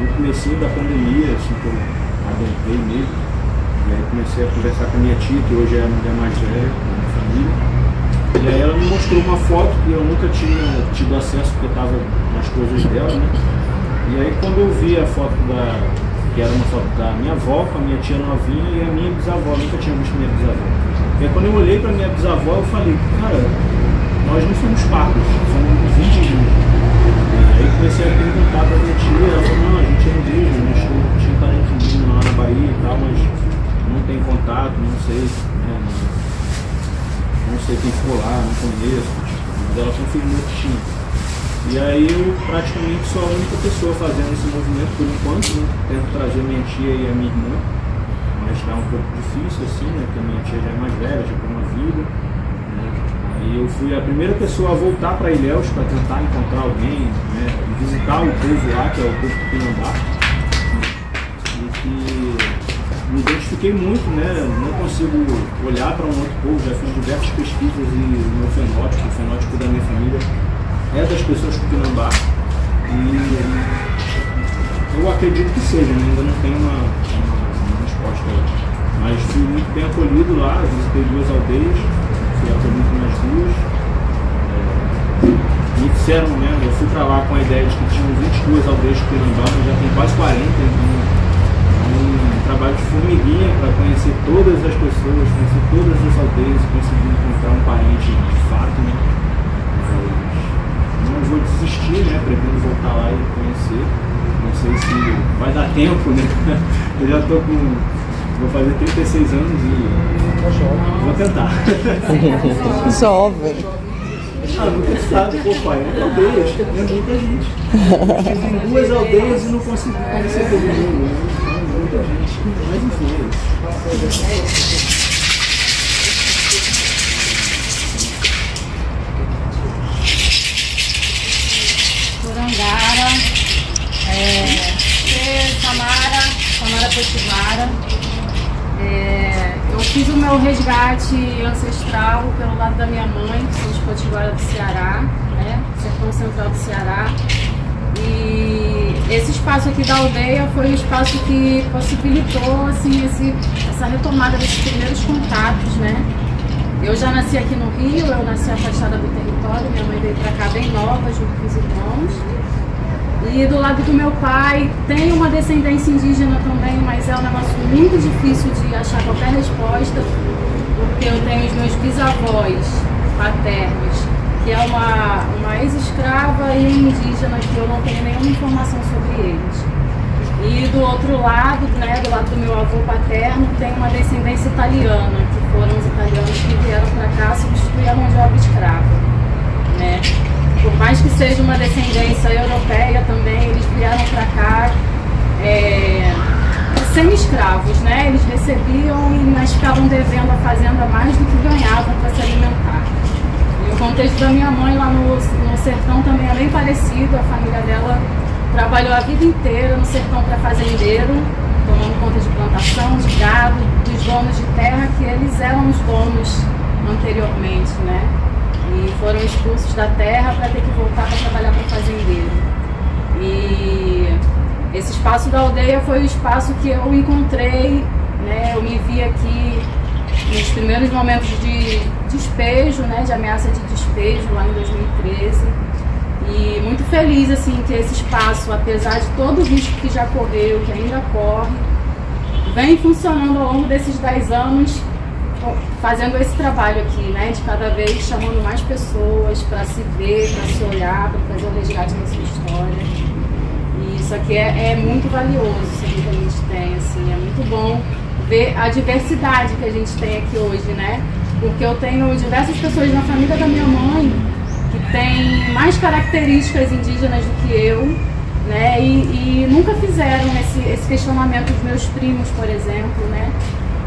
no comecinho da pandemia, assim, que eu adentrei mesmo, e aí comecei a conversar com a minha tia, que hoje é a mulher mais velha da minha família. E aí ela me mostrou uma foto que eu nunca tinha tido acesso porque estava nas coisas dela, né? E aí quando eu vi a foto da. que era uma foto da minha avó com a minha tia novinha e a minha bisavó, eu nunca tinha visto minha bisavó. E aí quando eu olhei pra minha bisavó, eu falei, cara, nós não somos parcos, somos indígenas. Aí comecei a perguntar pra minha tia, ela falou, não, a gente é indígena, a gente tinha parente indígena lá na Bahia e tal, mas não tem contato, não sei, né, não, não sei quem for lá, não conheço, mas ela confirmou que tinha. E aí eu praticamente sou a única pessoa fazendo esse movimento por enquanto, né? Tento trazer minha tia e a minha irmã, mas está um pouco difícil assim, né? Porque a minha tia já é mais velha, já tem uma vida. Né? Aí eu fui a primeira pessoa a voltar para Ilhéus para tentar encontrar alguém, né? E visitar o povo lá, que é o povo Tupinambá. E que me identifiquei muito, né? Não consigo olhar para um outro povo, já fiz diversas pesquisas e o meu fenótipo, o fenótipo da minha família é das pessoas Tupinambá. E eu acredito que seja, né? ainda não tenho uma, uma, uma resposta. Mas fui muito bem acolhido lá, visitei duas aldeias, fui acolhido nas duas. É, me disseram, né? Eu fui para lá com a ideia de que tinham 22 aldeias mas já tem quase 40, então um trabalho de formiguinha para conhecer todas as pessoas, conhecer todas as aldeias e conseguir encontrar um parente de fato, né? Mas não vou desistir, né? Pretendo voltar lá e conhecer. Não sei se vai dar tempo, né? Eu já tô com. Vou fazer 36 anos e. Vou tentar. Jovem. Ah, nunca sabe, pô, pai. É aldeias, é muita gente. Eu estive em duas aldeias e não consegui conhecer todo mundo. É muita gente. Mas enfim, é isso. Fiz o meu resgate ancestral pelo lado da minha mãe, que sou de Potiguara do Ceará, né? Sertão Central do Ceará. E esse espaço aqui da aldeia foi o espaço que possibilitou assim, esse, essa retomada desses primeiros contatos, né? Eu já nasci aqui no Rio, eu nasci afastada do território, minha mãe veio pra cá bem nova, junto com os irmãos. E do lado do meu pai tem uma descendência indígena também, mas é um negócio muito difícil de achar qualquer resposta, porque eu tenho os meus bisavós paternos, que é uma, uma ex-escrava e um indígena que eu não tenho nenhuma informação sobre eles. E do outro lado, né, do lado do meu avô paterno, tem uma descendência italiana, que foram os italianos que vieram para cá substituir a mão de obra escrava. Né? Por mais que seja uma descendência europeia também, eles vieram para cá é, semi-escravos, né? Eles recebiam, mas ficavam devendo a fazenda mais do que ganhavam para se alimentar. E o contexto da minha mãe lá no, no sertão também é bem parecido, a família dela trabalhou a vida inteira no sertão para fazendeiro, tomando conta de plantação, de gado, dos donos de terra, que eles eram os donos anteriormente, né? E foram expulsos da terra para ter que voltar para trabalhar para fazendeiro. E esse espaço da aldeia foi o espaço que eu encontrei, né? Eu me vi aqui nos primeiros momentos de despejo, né? De ameaça de despejo lá em 2013 e muito feliz assim que esse espaço, apesar de todo o risco que já correu, que ainda corre, vem funcionando ao longo desses 10 anos, fazendo esse trabalho aqui, né? De cada vez chamando mais pessoas para se ver, para se olhar, para fazer o resgate da sua história. E isso aqui é, é muito valioso, aqui que a gente tem, assim, é muito bom ver a diversidade que a gente tem aqui hoje, né? Porque eu tenho diversas pessoas na família da minha mãe que tem mais características indígenas do que eu, né? E, e nunca fizeram esse, esse questionamento dos meus primos, por exemplo, né?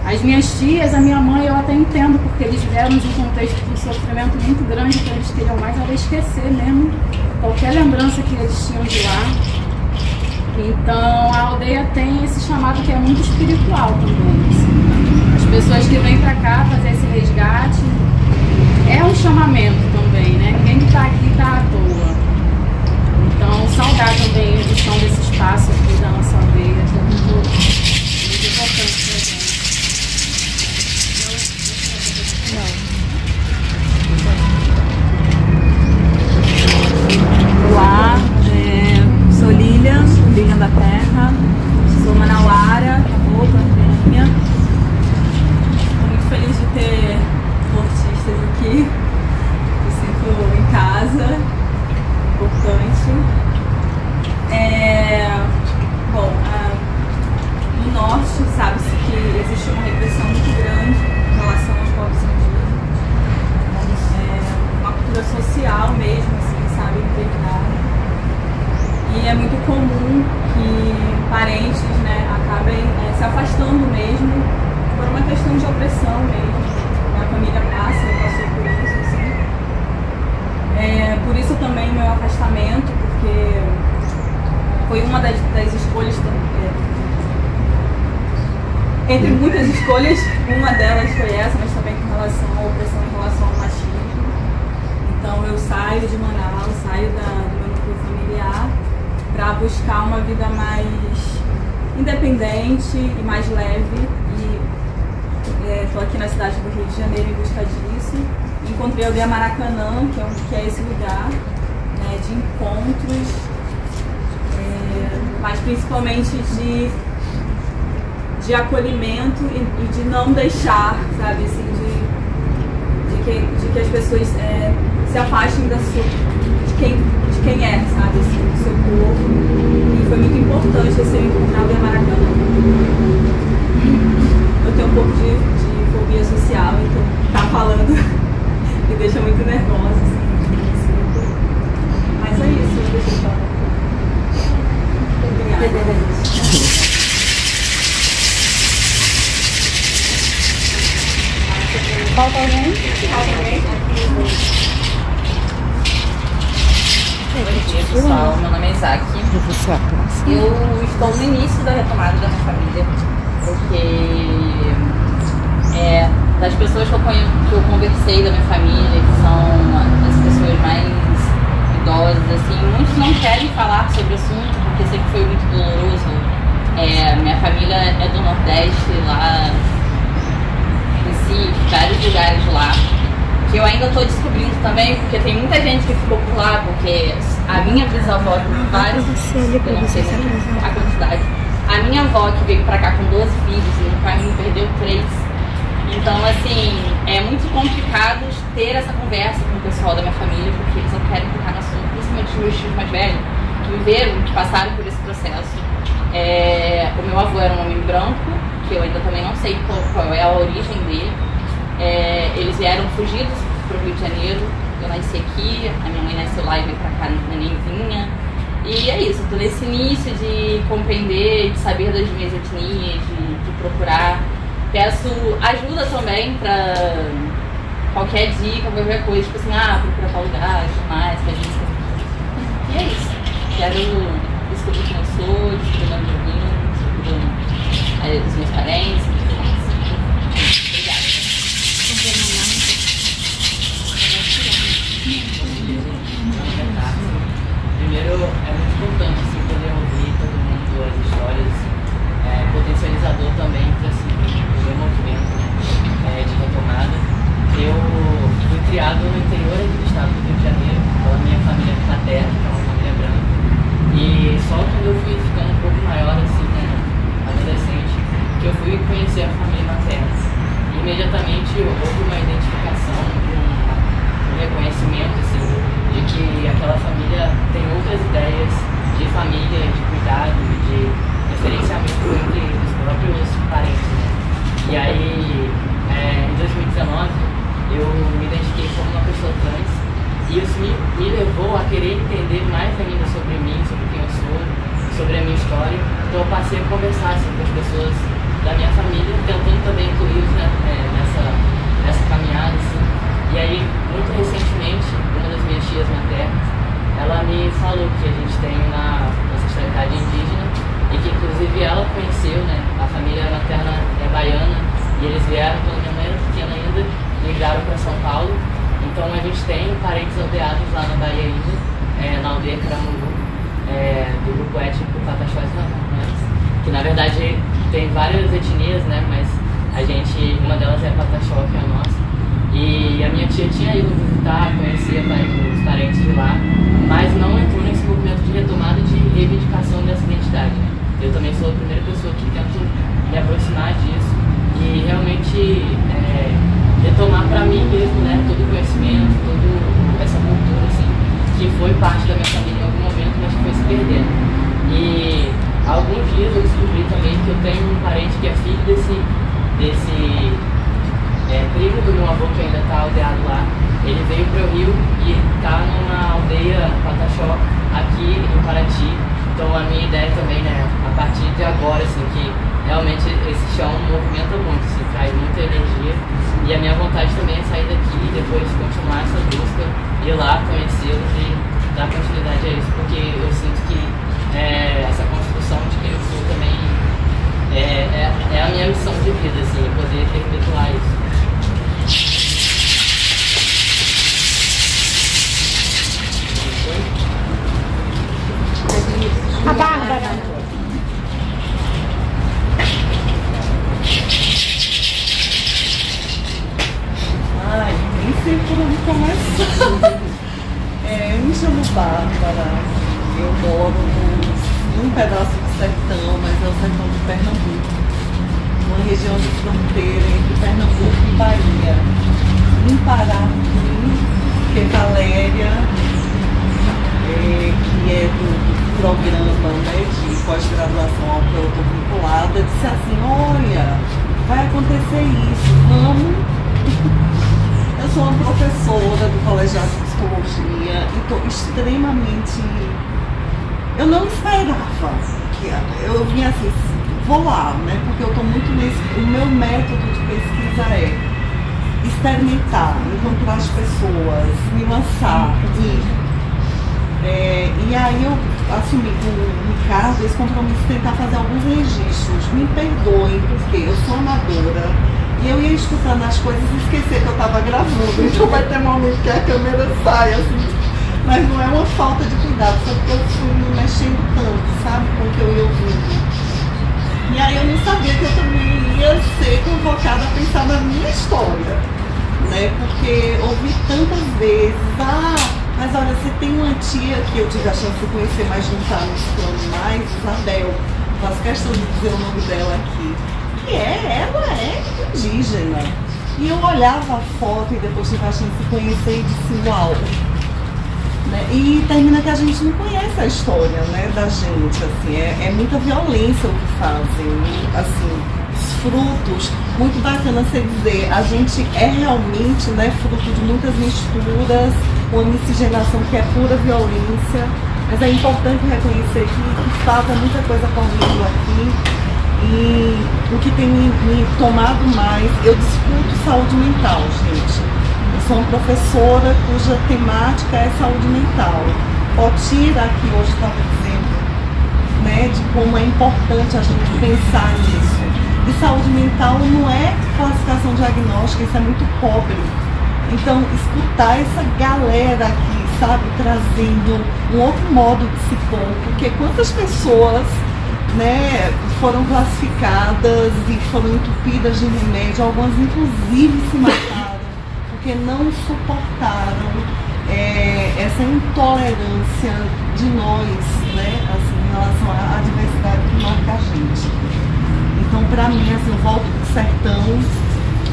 As minhas tias, a minha mãe, eu até entendo, porque eles vieram de um contexto de um sofrimento muito grande, que eles queriam mais era esquecer mesmo qualquer lembrança que eles tinham de lá. Então a aldeia tem esse chamado que é muito espiritual também. assim. As pessoas que vêm pra cá fazer esse resgate é um chamamento também, né? Ninguém que tá aqui tá à toa. Então saudar também o chão desse espaço aqui da nossa aldeia, Ilha, da Terra, sou manauara, cabocla, Estou Muito feliz de ter independente e mais leve. E estou aqui na cidade do Rio de Janeiro em busca disso. Encontrei a aldeia Maracanã, que é, um, que é esse lugar né, de encontros, é, mas principalmente de, de acolhimento e, e de não deixar, sabe, assim, de, de, que, de que as pessoas é, se afastem da sua, de, quem, quem é, sabe, assim, do seu corpo. E foi muito importante esse encontrar em Maracanã. Eu tenho um pouco de, de fobia social, então tá falando me deixa muito nervosa, assim. Mas é isso, deixa eu falar. Obrigada. Falta alguém? Falta alguém? Bom dia, pessoal. Meu nome é Isaac. Eu estou no início da retomada da minha família, porque é, das pessoas que eu, conhe- que eu conversei da minha família, que são as pessoas mais idosas, assim, muitos não querem falar sobre o assunto, porque sempre foi muito doloroso. É, minha família é do Nordeste, lá Recife, vários lugares lá. Que eu ainda estou descobrindo também, porque tem muita gente que ficou por lá, porque a minha bisavó com vários. Eu não sei a quantidade. A minha avó que veio pra cá com 12 filhos e no caminho perdeu três. Então, assim, é muito complicado ter essa conversa com o pessoal da minha família, porque eles não querem ficar no assunto, principalmente os meus tios mais velhos, que viveram, que passaram por esse processo. É, o meu avô era um homem branco, que eu ainda também não sei qual, qual é a origem dele. É, eles vieram fugidos para o Rio de Janeiro. Eu nasci aqui, a minha mãe nasceu lá e veio para cá nenenzinha. E é isso, tô nesse início de compreender, de saber das minhas etnias, de, de procurar. Peço ajuda também para qualquer dica, qualquer coisa, tipo assim, ah, procura tal lugar, mais, a gente. E é isso. Quero descobrir quem eu sou, descobrir de onde eu vim, descobrir eh, os meus parentes do Colegiado de Psicologia e estou extremamente. Eu não esperava que eu vinha assim, vou lá, né? Porque eu estou muito nesse. O meu método de pesquisa é experimentar, encontrar as pessoas, me lançar, ir. É, e aí eu assumi com o Ricardo esse compromisso de tentar fazer alguns registros. Me perdoem, porque eu sou amadora. E eu ia escutando as coisas e esquecer que eu estava gravando. Então vai ter momento que a câmera sai, assim. Mas não é uma falta de cuidado, só porque eu fui me mexendo tanto, sabe? Com o que eu ia ouvindo. E aí eu não sabia que eu também ia ser convocada a pensar na minha história. Né? Porque ouvi tantas vezes, ah, mas olha, você tem uma tia que eu tive a chance de conhecer, mas não está nos planos mais, Isabel. Faço questão de dizer o nome dela aqui que é, ela é indígena. E eu olhava a foto e depois tive a chance de conhecer e disse, uau. Né? E termina que a gente não conhece a história né, da gente, assim, é, é muita violência o que fazem, assim, os frutos, muito bacana você dizer, a gente é realmente né, fruto de muitas misturas, uma miscigenação que é pura violência, mas é importante reconhecer que, fato, é muita coisa correndo aqui e o que tem me, me tomado mais, eu discuto saúde mental, gente. Eu sou uma professora cuja temática é saúde mental. Otira aqui hoje estava dizendo né, de como é importante a gente pensar nisso. E saúde mental não é classificação diagnóstica, isso é muito pobre. Então, escutar essa galera aqui, sabe, trazendo um outro modo de se pôr, porque quantas pessoas né, foram classificadas e foram entupidas de remédio, algumas inclusive se mataram, porque não suportaram é, essa intolerância de nós, né, assim, em relação à diversidade que marca a gente. Então, para mim, assim, eu volto pro sertão,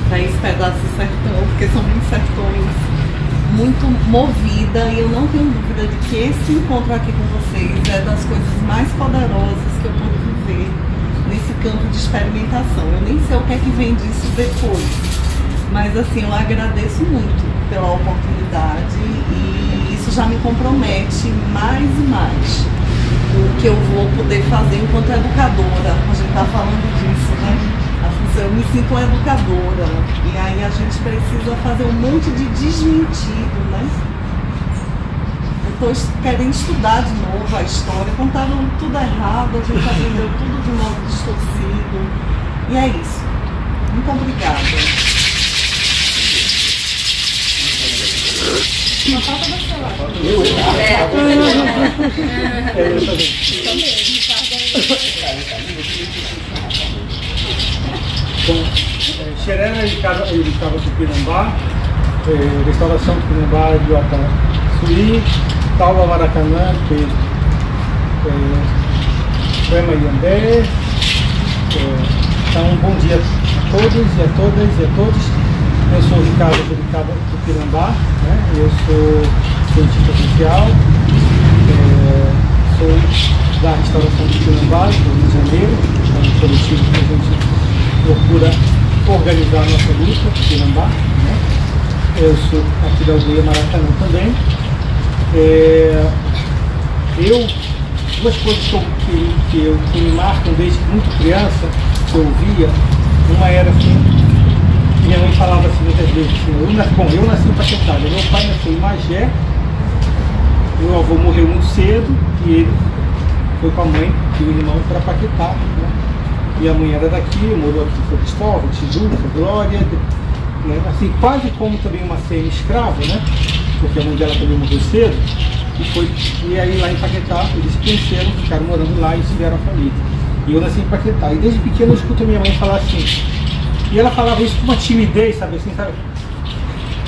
para esse pedaço do sertão, porque são muitos sertões muito movida e eu não tenho dúvida de que esse encontro aqui com vocês é das coisas mais poderosas que eu pude viver nesse campo de experimentação. Eu nem sei o que é que vem disso depois, mas assim, eu agradeço muito pela oportunidade e isso já me compromete mais e mais o que eu vou poder fazer enquanto educadora. A gente está falando disso, né? Eu me sinto uma educadora. E aí a gente precisa fazer um monte de desmentido, né? Eu estou querendo estudar de novo a história, contaram tudo errado, a gente aprendeu tudo de modo distorcido. E é isso. Muito obrigada. Uma falta você lá. Eu? É. Eu também. Bom, é, Xerena e Cava Tupinambá, é, Restauração Tupinambá de Uataçuí, Taula Maracanã, que é, Poema Iambé. É, então, bom dia a todos e a todas e a todos. Eu sou Ricardo do Cava Tupinambá, né? eu sou cientista social, é, sou da Restauração Tupinambá, do Rio de Janeiro, é um coletivo que a gente procura organizar a nossa luta, Pirambá. Né? Eu sou aqui da aldeia Maracanã também. É, eu, duas coisas que, que, eu, que me marcam desde muito criança que eu via, uma era assim, minha mãe falava assim muitas vezes, assim, eu, nas- bom, eu nasci em Paquetá, meu pai nasceu em Magé, meu avô morreu muito cedo e ele foi com a mãe e o irmão para Paquetá. Né? E a mãe era daqui, morou aqui em Cristóvão, Tijuca, Glória, né? assim, quase como também uma semi-escrava, né? Porque a mãe dela também morreu cedo. E, foi, e aí lá em Paquetá, eles conheceram, ficaram morando lá e tiveram a família. E eu nasci em Paquetá. E desde pequeno eu escuto minha mãe falar assim. E ela falava isso com uma timidez, sabe assim, sabe?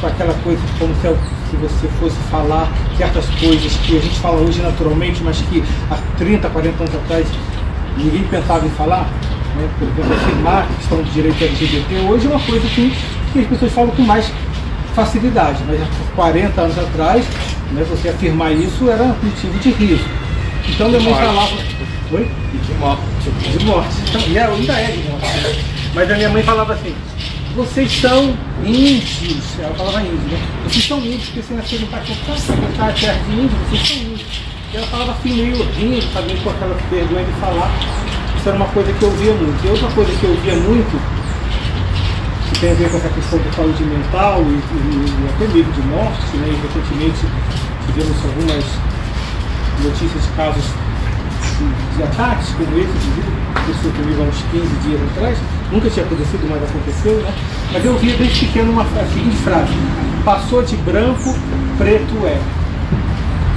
Com aquela coisa como se, se você fosse falar certas coisas que a gente fala hoje naturalmente, mas que há 30, 40 anos atrás ninguém pensava em falar. Né? Por exemplo, afirmar a questão do direito LGBT hoje é uma coisa que, que as pessoas falam com mais facilidade, mas há 40 anos atrás, né, você afirmar isso era motivo de riso. Então minha mãe falava. Oi? E de morte. De morte. Então, e ainda é de morte. né? Mas a minha mãe falava assim, vocês são índios. Ela falava índio, né? Vocês são índios, porque você nasceu no Paquetá, Paquetá é terra de índio, vocês são índios. E ela falava assim, meio rindo, sabe, com aquela vergonha de falar. Isso era uma coisa que eu via muito. E outra coisa que eu via muito, que tem a ver com essa questão da saúde mental e, e- e até medo de morte, né? E recentemente tivemos algumas notícias de casos de, de ataques como esse, inclusive, aconteceu comigo há uns 15 dias atrás, nunca tinha acontecido, mas aconteceu, né? Mas eu via desde pequeno uma a seguinte frase, passou de branco, preto é.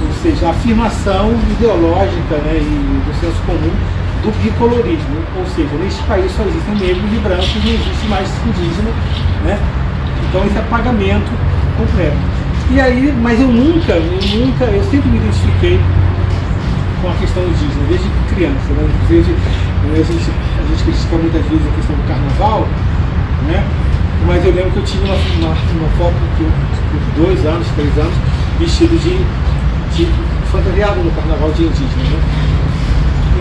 Ou seja, a afirmação ideológica né, e do senso comum do bicolorismo. Ou seja, neste país só existem negros e brancos, não existe mais indígena, né? Então esse apagamento completo. E aí, mas eu nunca, eu nunca, eu sempre me identifiquei com a questão indígena, desde criança. Né? Né, a gente, a gente critica muitas vezes a questão do carnaval, né? mas eu lembro que eu tive uma, uma, uma foto por dois anos, três anos, vestido de, de fantasiado no carnaval de indígena. Né?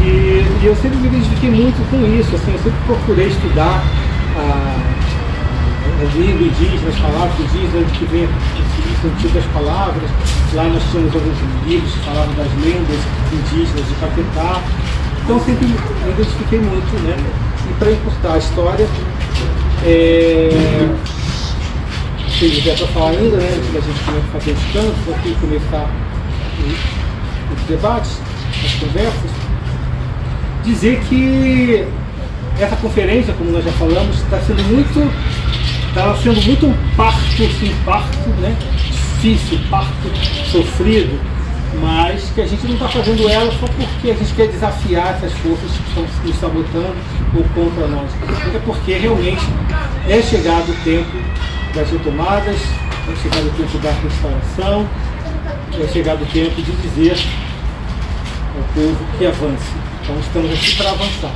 E, e eu sempre me identifiquei muito com isso, assim, eu sempre procurei estudar a, a língua indígena, as palavras indígenas, de que vem o sentido das palavras. Lá nós tínhamos alguns livros que falavam das lendas indígenas de Paquetá. Então sempre me identifiquei muito, né? E para encurtar a história, é... se quiser para falar ainda, né? Que a gente começa a fazer os cantos, aqui começar os debates, as conversas, dizer que essa conferência, como nós já falamos, está sendo muito está sendo muito um parto, assim, parto, né? Difícil, parto sofrido, mas que a gente não está fazendo ela só porque a gente quer desafiar essas forças que estão nos sabotando ou contra nós. É porque realmente é chegado o tempo das retomadas, é chegado o tempo da restauração, é chegado o tempo de dizer ao povo que avance. Então estamos aqui para avançar.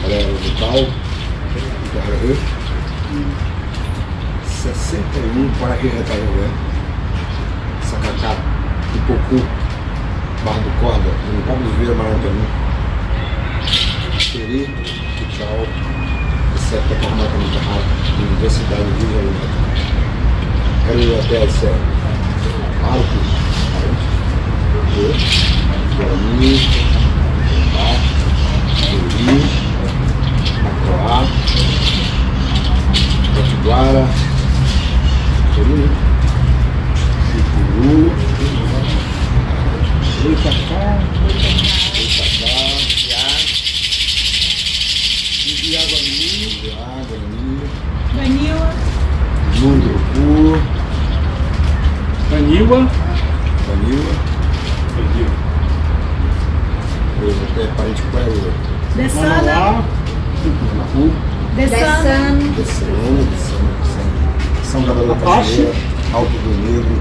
Para o local, para eu. 61 para que Retaiué. Sacacá, Ipocu, Barra do Corda, no Cabo de Vieira, Maracanã. Peri, Tchau, exceto a Parmaca no Terrato, Universidade de Rio de Janeiro. Ir até essa Marco, Guarani, Turi, Macoá, Potiguara, Turi, Icuru, Itacá, Itacá, Ibiaguani, Ibiaguani, Danila. Munduruku, Aniwa, Danila, Danila. É parente com ela. Dessana. Manaú. Dessana. Dessana, Dessana. São Gabriel da Alto do Negro.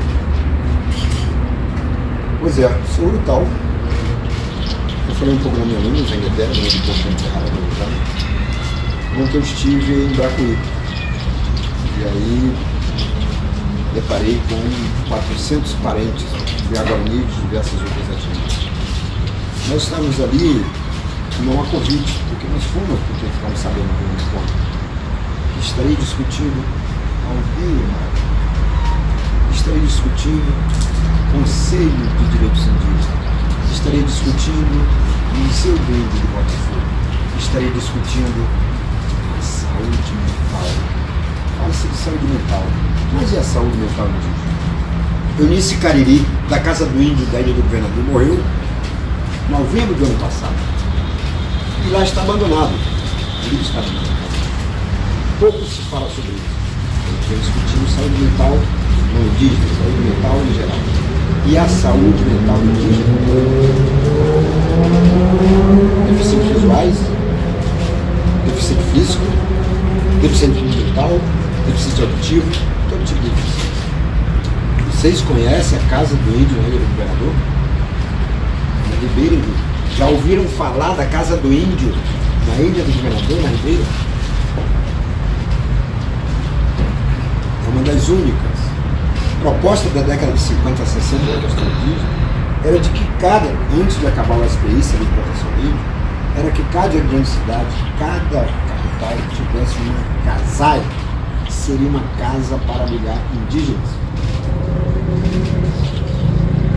Pois é, sou brutal. Eu falei um pouco da minha língua, já ainda até, né, um pouco enterrada no lugar. Ontem eu estive em Bracuí. E aí deparei com 400 parentes de Aguarani de diversas outras etnias. Nós estávamos ali não há convite, porque nós fomos porque ficamos sabendo do encontro. Estarei discutindo Aldir, estarei discutindo Conselho de Direitos Indígenas. Estarei discutindo o Museu do de Botafogo. Estarei discutindo saúde mental. Fala-se de saúde mental, mas e a saúde mental indígena? Eunice Cariri, da Casa do Índio da Ilha do Governador, morreu em novembro do ano passado. E lá está abandonado. Está abandonado. Pouco se fala sobre isso. Estou discutindo saúde mental no indígena, saúde mental em geral. E a saúde mental indígena. Deficientes visuais, deficiente físico, deficiente mental, deficiente auditivo, todo tipo de deficiência. Vocês conhecem a Casa do Índio na Ilha do Governador? Na Ribeira. Já ouviram falar da Casa do Índio na Ilha do Governador, na Ribeira? É uma das únicas. A proposta da década de 50 a 60 da questão era de que cada, antes de acabar o SPI, de Proteção Índio, era que cada grande cidade, cada capital tivesse uma casai, que seria uma casa para abrigar indígenas.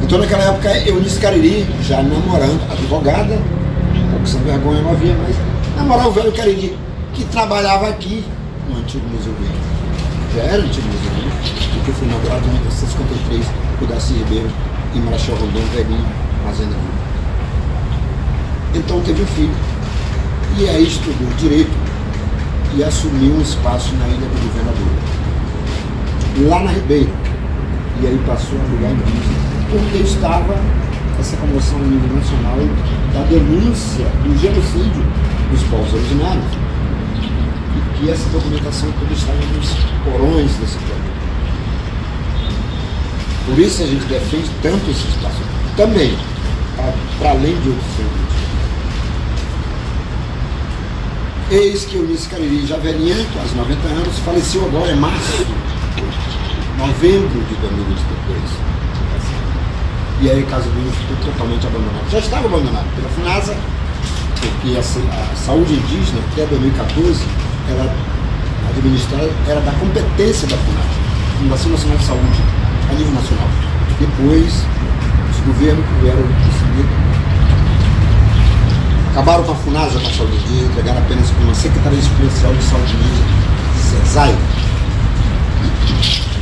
Então naquela época Eunice Cariri, já namorando, advogada, um pouco sem vergonha havia, mas namorava o velho Cariri, que trabalhava aqui no antigo Museu Índio. Já era antigo Museu Índio, porque foi inaugurado em 1953 por Darcy Ribeiro e Marechal Rondon, velhinho, fazenda viva. Então teve um filho. E aí estudou direito e assumiu um espaço na ilha do governador. Lá na Ribeira. E aí passou a brigar indígena. Porque estava essa comoção no nível nacional da denúncia do genocídio dos povos originários. E que essa documentação toda estava nos porões desse planeta. Por isso a gente defende tanto esse espaço. Também, para além de outros Eis que Eunice Cariri, já velhinha, quase 90 anos, faleceu agora em março, novembro de 2022. E aí Casa Índio ficou totalmente abandonada. Já estava abandonada pela FUNASA, porque a, a saúde indígena, até 2014, era administrada, era da competência da FUNASA, Fundação Nacional de Saúde, a nível nacional. Depois, os governos vieram seguida acabaram com a FUNASA com a saúde indígena, entregaram apenas para uma Secretaria Especial de Saúde Indígena, CESAI. E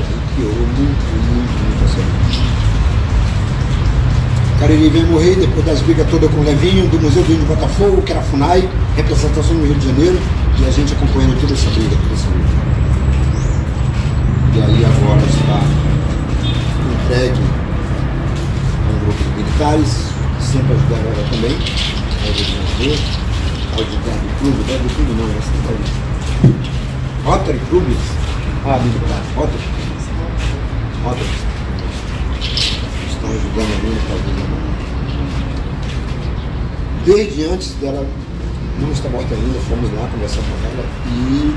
aí piorou muito, muito, muito a saúde. Cariri veio morrer depois das brigas todas com o Levinho, do Museu do Índio Botafogo, que era a FUNAI, representação no Rio de Janeiro, e a gente acompanhando toda essa briga, toda essa luta. E aí agora está entregue a um grupo de militares, sempre ajudaram ela também, de Derby Clube, Derby Clube não, essa não Rotary Clubes, ah, militar, Rotary, Rotary, estão ajudando a minha família. Desde antes dela não estar morta ainda, fomos lá conversar com ela e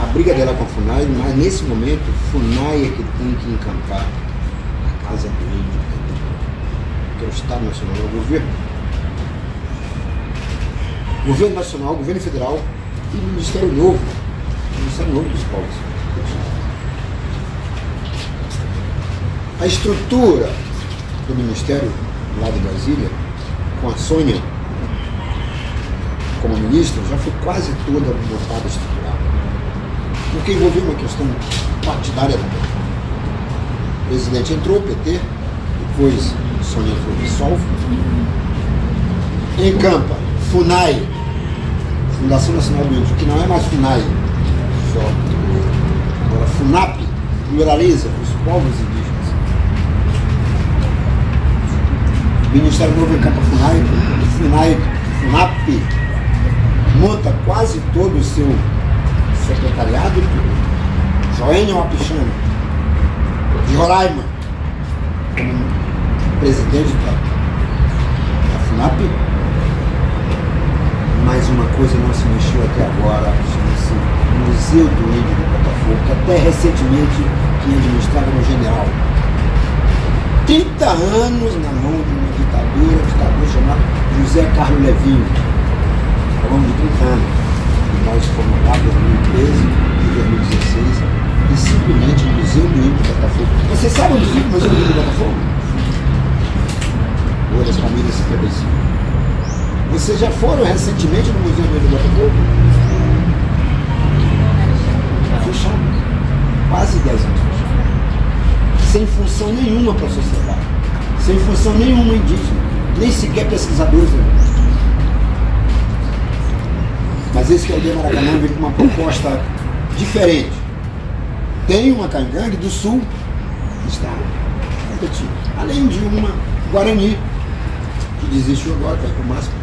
a briga dela com a FUNAI, mas nesse momento, FUNAI é que tem que encampar a Casa do Índio, que é o Estado Nacional, é o governo. Governo Nacional, Governo Federal e Ministério Novo, Ministério Novo dos Povos. A estrutura do Ministério lá de Brasília, com a Sônia como ministra, já foi quase toda montada estruturada. Porque envolveu uma questão partidária também. O presidente entrou, PT, depois Sônia entrou dissolve. Encampa, FUNAI, Fundação Nacional do Índio, que não é mais FUNAI, só. Agora FUNAP, pluraliza os povos indígenas. Ministério Novo encampa FUNAI, FUNAI, FUNAP, monta quase todo o seu secretariado, Joênia Wapichana, de Roraima, como presidente da, da FUNAP, mas uma coisa não se mexeu até agora, chama-se Museu do Índio de Botafogo, que até recentemente quem administrava no general. 30 anos na mão de uma ditadura, um ditador chamado José Carlos Levinho longo de 30 anos. E nós fomos lá em 2013 e 2016 e simplesmente Museu do Índio do Botafogo. Você sabe onde fica o Museu do Índio do Botafogo? Rua das Palmeiras 55. Vocês já foram recentemente no Museu do do Botafogo? Fechado. Quase 10 anos fechado. Sem função nenhuma para a sociedade. Sem função nenhuma indígena. Nem sequer pesquisadores. né? Mas esse que é o de Maracanã veio com uma proposta diferente. Tem uma cangangue do sul que está competindo. Além de uma Guarani, que desistiu agora, vai para o máximo.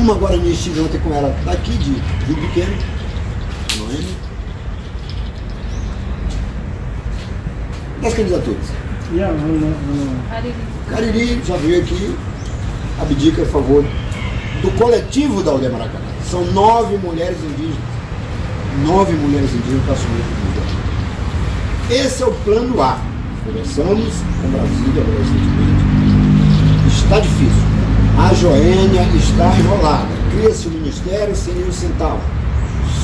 Uma Guarani estive ontem com ela daqui de Rio Pequeno, Noemi. Das candidaturas. E a, a, a, Cariri já veio aqui, abdica a favor do coletivo da Aldeia Maracanã. São nove mulheres indígenas. Nove mulheres indígenas para assumir o governo. Esse é o plano A. Conversamos com Brasília recentemente. Está difícil. A Joênia está enrolada. Cria-se o ministério sem nenhum centavo.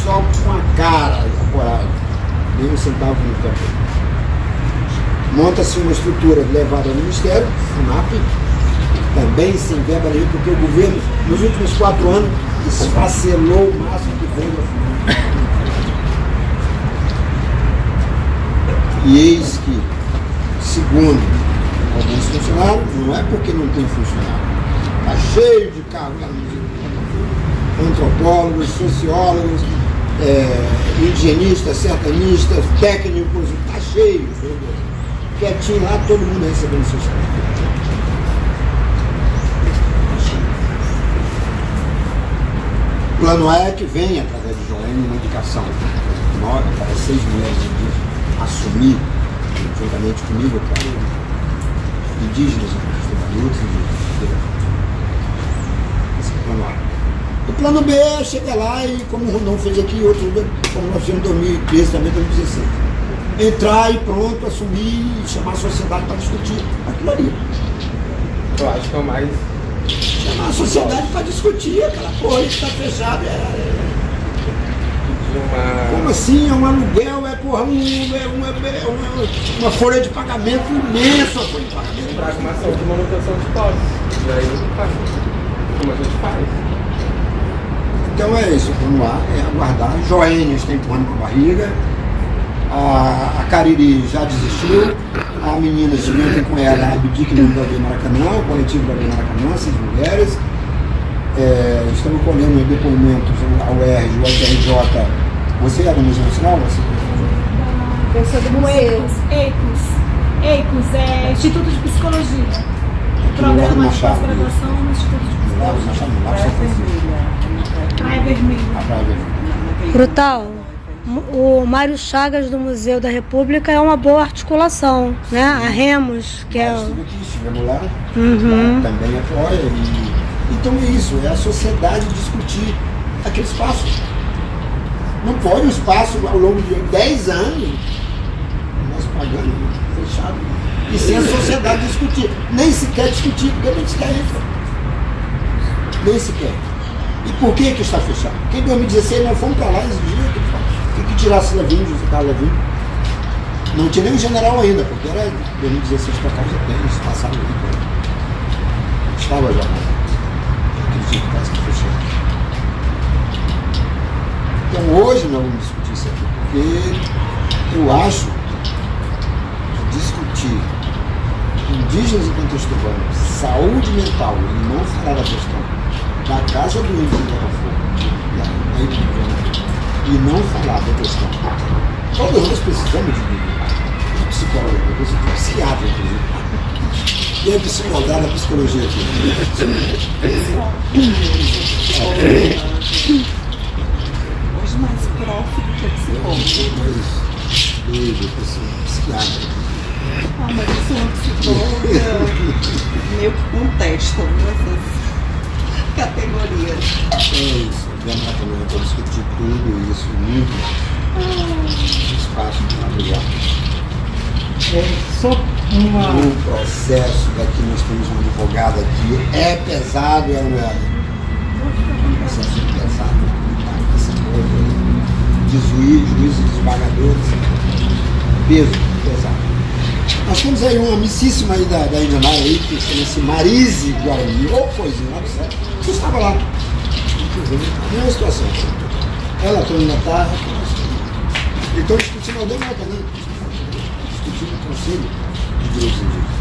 Só com a cara coragem. Nenhum centavo no campo. Monta-se uma estrutura levada ao Ministério, FUNAP, também sem verba nenhuma, porque o governo, nos últimos quatro anos, esfacelou o máximo que veio da. E eis que, segundo alguns funcionários, não é porque não tem funcionário, está cheio de carro lá no Museu antropólogos, sociólogos, é, higienistas, sertanistas, técnicos, está cheio. Quietinho lá, todo mundo recebendo seus salários. O plano é que vem, através de Joênia, uma indicação nove para seis mulheres indígenas assumir, juntamente comigo, para indígenas, estudadores e É o plano B é chegar lá e, como o Rondon fez aqui, outros, como nós fizemos em 2013, também 2016, entrar e pronto, assumir e chamar a sociedade para discutir aquilo ali. Eu acho que é o mais. Chamar a sociedade para discutir aquela porra que está fechada. É, Uma... Como assim? É um aluguel, é porra, um, é uma, é uma, uma folha de pagamento imensa, folha de pagamento. Para uma ação de manutenção de postos. E aí. Como a gente faz. Então é isso, vamos lá, é aguardar. Joênia está empurrando com a barriga. A, a Cariri já desistiu. A menina de ontem com ela, a Abdique no Davi Maracanã, o coletivo Davi Maracanã, seis mulheres. É, estamos colhendo depoimentos ao UERJ, ao FRJ. Você era no Museu Nacional? Você... Eu sou do EICOS. EICOS. EICOS é Instituto de Psicologia. Programa de Machado. pós-graduação no Instituto de Lago Machado, no Lago São Francisco. Praia Vermelha. A Praia Vermelha. Brutal. O Mário Chagas do Museu da República é uma boa articulação, né? A Remos, que é. Nós o- estivemos aqui, estivemos lá, Uhum. também apoia. E, então é isso, é a sociedade discutir aquele espaço. Não pode um espaço ao longo de 10 anos, nós pagando, fechado, e sem a sociedade discutir. Nem sequer discutir, porque nem sequer entra. Nem sequer. E por que que está fechado? Porque em 2016 nós fomos para lá e exigia que, que tirasse Levinho, José Carlos Levinho. Não tinha o general ainda, porque era 2016 para cá já tem, eles passaram ali. Estava já. né? Acredito quase que fechou. Então hoje nós vamos discutir isso aqui, porque eu acho que discutir indígenas e contexto urbano, saúde mental, ele não fará da questão da casa do índio do Botafogo, e e não falar da questão. Todos nós precisamos de de psicólogo, de psiquiatra, inclusive. E a psicologia da psicologia aqui. Hoje mais do que psicólogo. Mas, doido, psiquiatra. Ah, mas eu sou uma psicóloga meio que contesta essas categorias. É isso, vamos lá também para discutir tudo isso, muito espaço para apoiar. É, só uma. O processo daqui, nós temos um advogado aqui, é pesado, é uma. Um processo pesado, essa coisa de juiz, juízes desembargadores. peso pesado. Nós temos aí uma amicíssima aí da, da Indianária aí, que chama-se Marise Guarani, ou coisinha lá do céu, que estava lá. Inclusive, a mesma situação. Ela, Tony Natarra, e estão discutindo a demanda, né? Discutindo o conselho de direitos indígenas.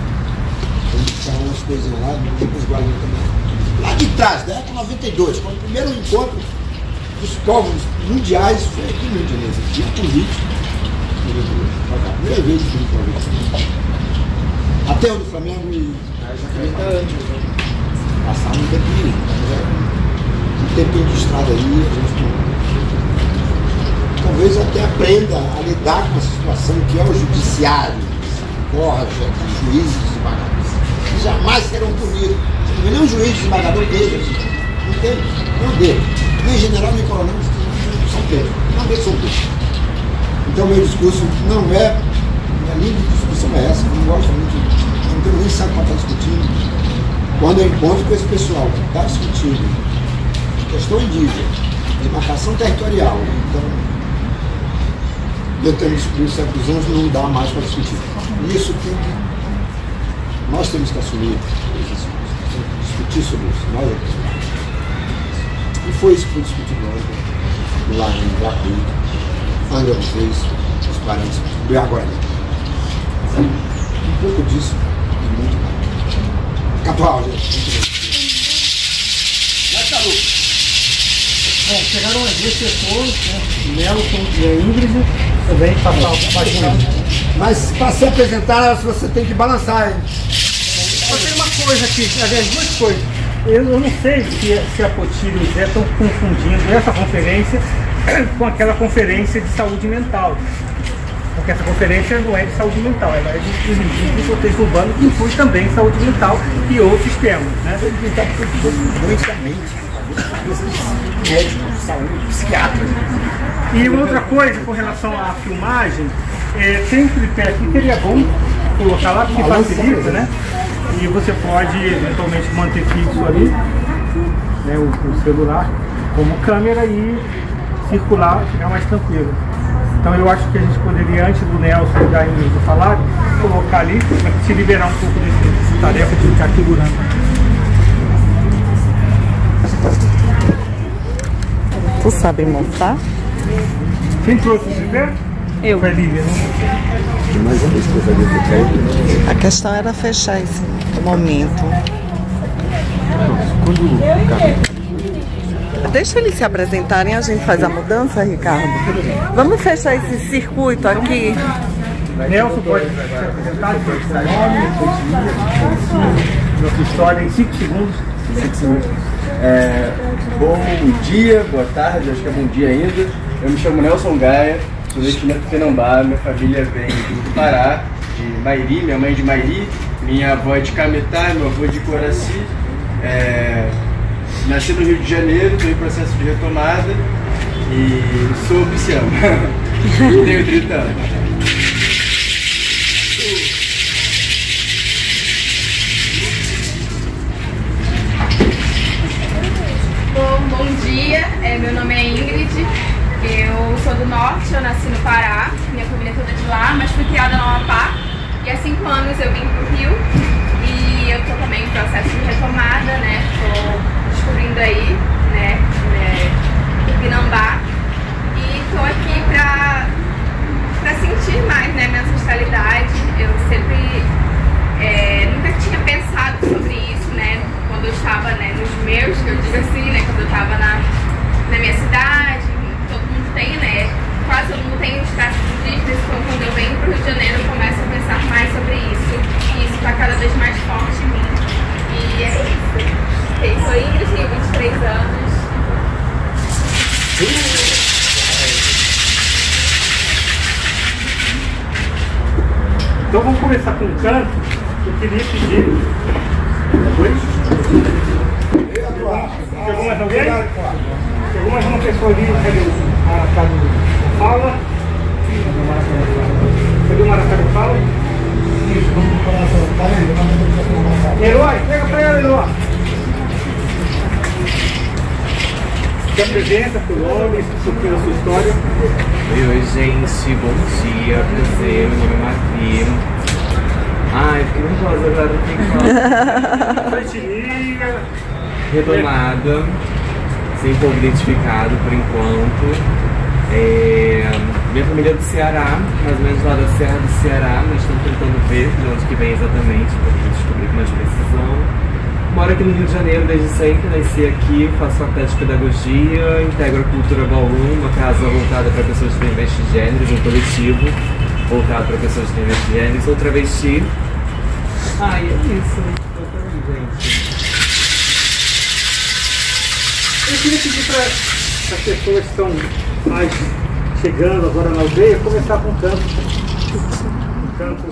A gente umas coisinhas lá, depois Guarani também. Lá de trás, da época 92, quando o primeiro encontro dos povos mundiais foi aqui no Janeiro. Tinha política. Primeira vez que eu fui Até o do Flamengo e. Passaram um tempinho. Um tempinho de estrada aí, a gente talvez até aprenda a lidar com a situação que é o judiciário, corja juízes desembargadores, que jamais serão punidos. Nem um juiz desembargador deles, não tem, não dele, nem general nem coronel, são Pedro, não são Pedro. Então meu discurso não é, minha linha de discussão é essa, eu não gosto muito, não tenho nem saco para estar discutindo. Quando eu encontro com esse pessoal que está discutindo questão indígena, demarcação territorial, então eu tenho discutido certos anos não dá mais para discutir. Isso tem que. Nós temos que assumir discutir sobre isso. Nós é que E foi isso que foi discutido lá em Guapi, Angra dos Reis, os parentes do Aguarani. Um pouco disso e muito mais. Catual, gente. Vai, Caruco. Bom, chegaram as duas pessoas, né? Nelson e a Ingrid, também passar Mas para se apresentar, você tem que balançar, hein? Só tem uma coisa aqui, aliás, duas coisas. Eu, eu não sei se, se a Potilho e o Zé estão confundindo essa conferência com aquela conferência de saúde mental. Porque essa conferência não é de saúde mental, ela é de indígenas do contexto urbano, que inclui também saúde mental e outros temas. Né? psiquiatra. E outra coisa com relação à filmagem, é, tem um tripé aqui que seria bom colocar lá, porque facilita, né? E você pode eventualmente manter fixo ali né, o, o celular como câmera e circular e ficar mais tranquilo. Então eu acho que a gente poderia, antes do Nelson e da Ingrid falar, colocar ali para se liberar um pouco dessa tarefa de ficar segurando. Tu sabe montar? Quem trouxe o tripé? Eu. Foi a Lívia, né? A questão era fechar esse momento. Quando Deixa eles se apresentarem, a gente faz a mudança, Ricardo. Vamos fechar esse circuito aqui. Nelson pode se apresentar, seu nome, nossa história em 5 segundos. 5 segundos. É, bom dia, boa tarde, acho que é bom dia ainda. Eu me chamo Nelson Gaia, sou destinado de Penambá, minha família vem do Pará, de Mairi, minha mãe é de Mairi, minha avó é de Cametá, meu avô é de Coraci. É, nasci no Rio de Janeiro, estou em processo de retomada e sou pisciano. Tenho 30 anos. é, meu nome é Ingrid, eu sou do norte, eu nasci no Pará, minha família é toda de lá, mas fui criada no Amapá. E há cinco anos eu vim pro Rio. E eu tô também em processo de retomada, né, tô descobrindo aí, né, é, Tupinambá e tô aqui pra, pra sentir mais, né, minha ancestralidade, eu sempre é, nunca tinha pensado sobre isso, né, quando eu estava né, nos meus, que eu digo assim, né, quando eu estava na, na minha cidade, todo mundo tem, né, quase tem os traços indígenas, então quando eu venho para o Rio de Janeiro eu começo a pensar mais sobre isso, e isso está cada vez mais forte em mim. E é isso. Eu sou tenho 23 anos. Então vamos começar com um canto. Eu queria pedir. Oi? Chegou mais alguém? Chegou mais uma pessoa ali, cadê casa do Fala? Cadê o Maracá do Fala? Isso, vamos falar Herói, pega pra ela, Herói. Se apresenta nome, um pouquinho da sua história. Oi, oi, gente, bom dia, prazer, meu nome é Mavi. Ai, fiquei nervosa agora, não tem como. Frente Redomada, sem povo identificado por enquanto. É, minha família é do Ceará, mais ou menos lá da Serra do Ceará, mas estamos tentando ver de onde que vem exatamente, para descobrir com mais precisão. Moro aqui no Rio de Janeiro desde sempre, nasci aqui, faço faculdade de pedagogia, integro a cultura Ballroom, uma casa voltada para pessoas que têm de gêneros, um coletivo voltado para pessoas que têm de gêneros, sou travesti. Ah, e é isso. gente. Eu queria pedir para as pessoas que estão chegando agora na aldeia começar com um canto. Um canto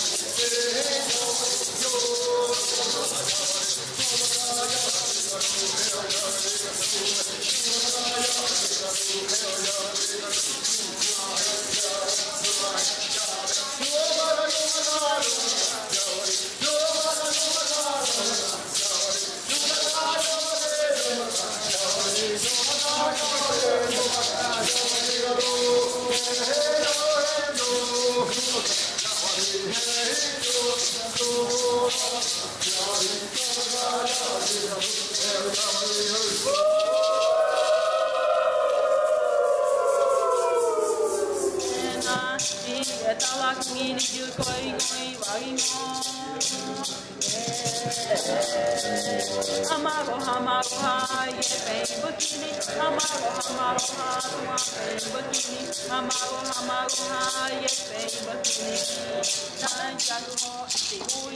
Okay. Woo! Eta lakmi dil koi koi varimo Amaro hamaro ha ye pain bikini Amaro hamaro ha tuma pain bikini Amaro hamaro ha ye pain bikini Nan jalu ho, ate ui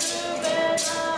ho,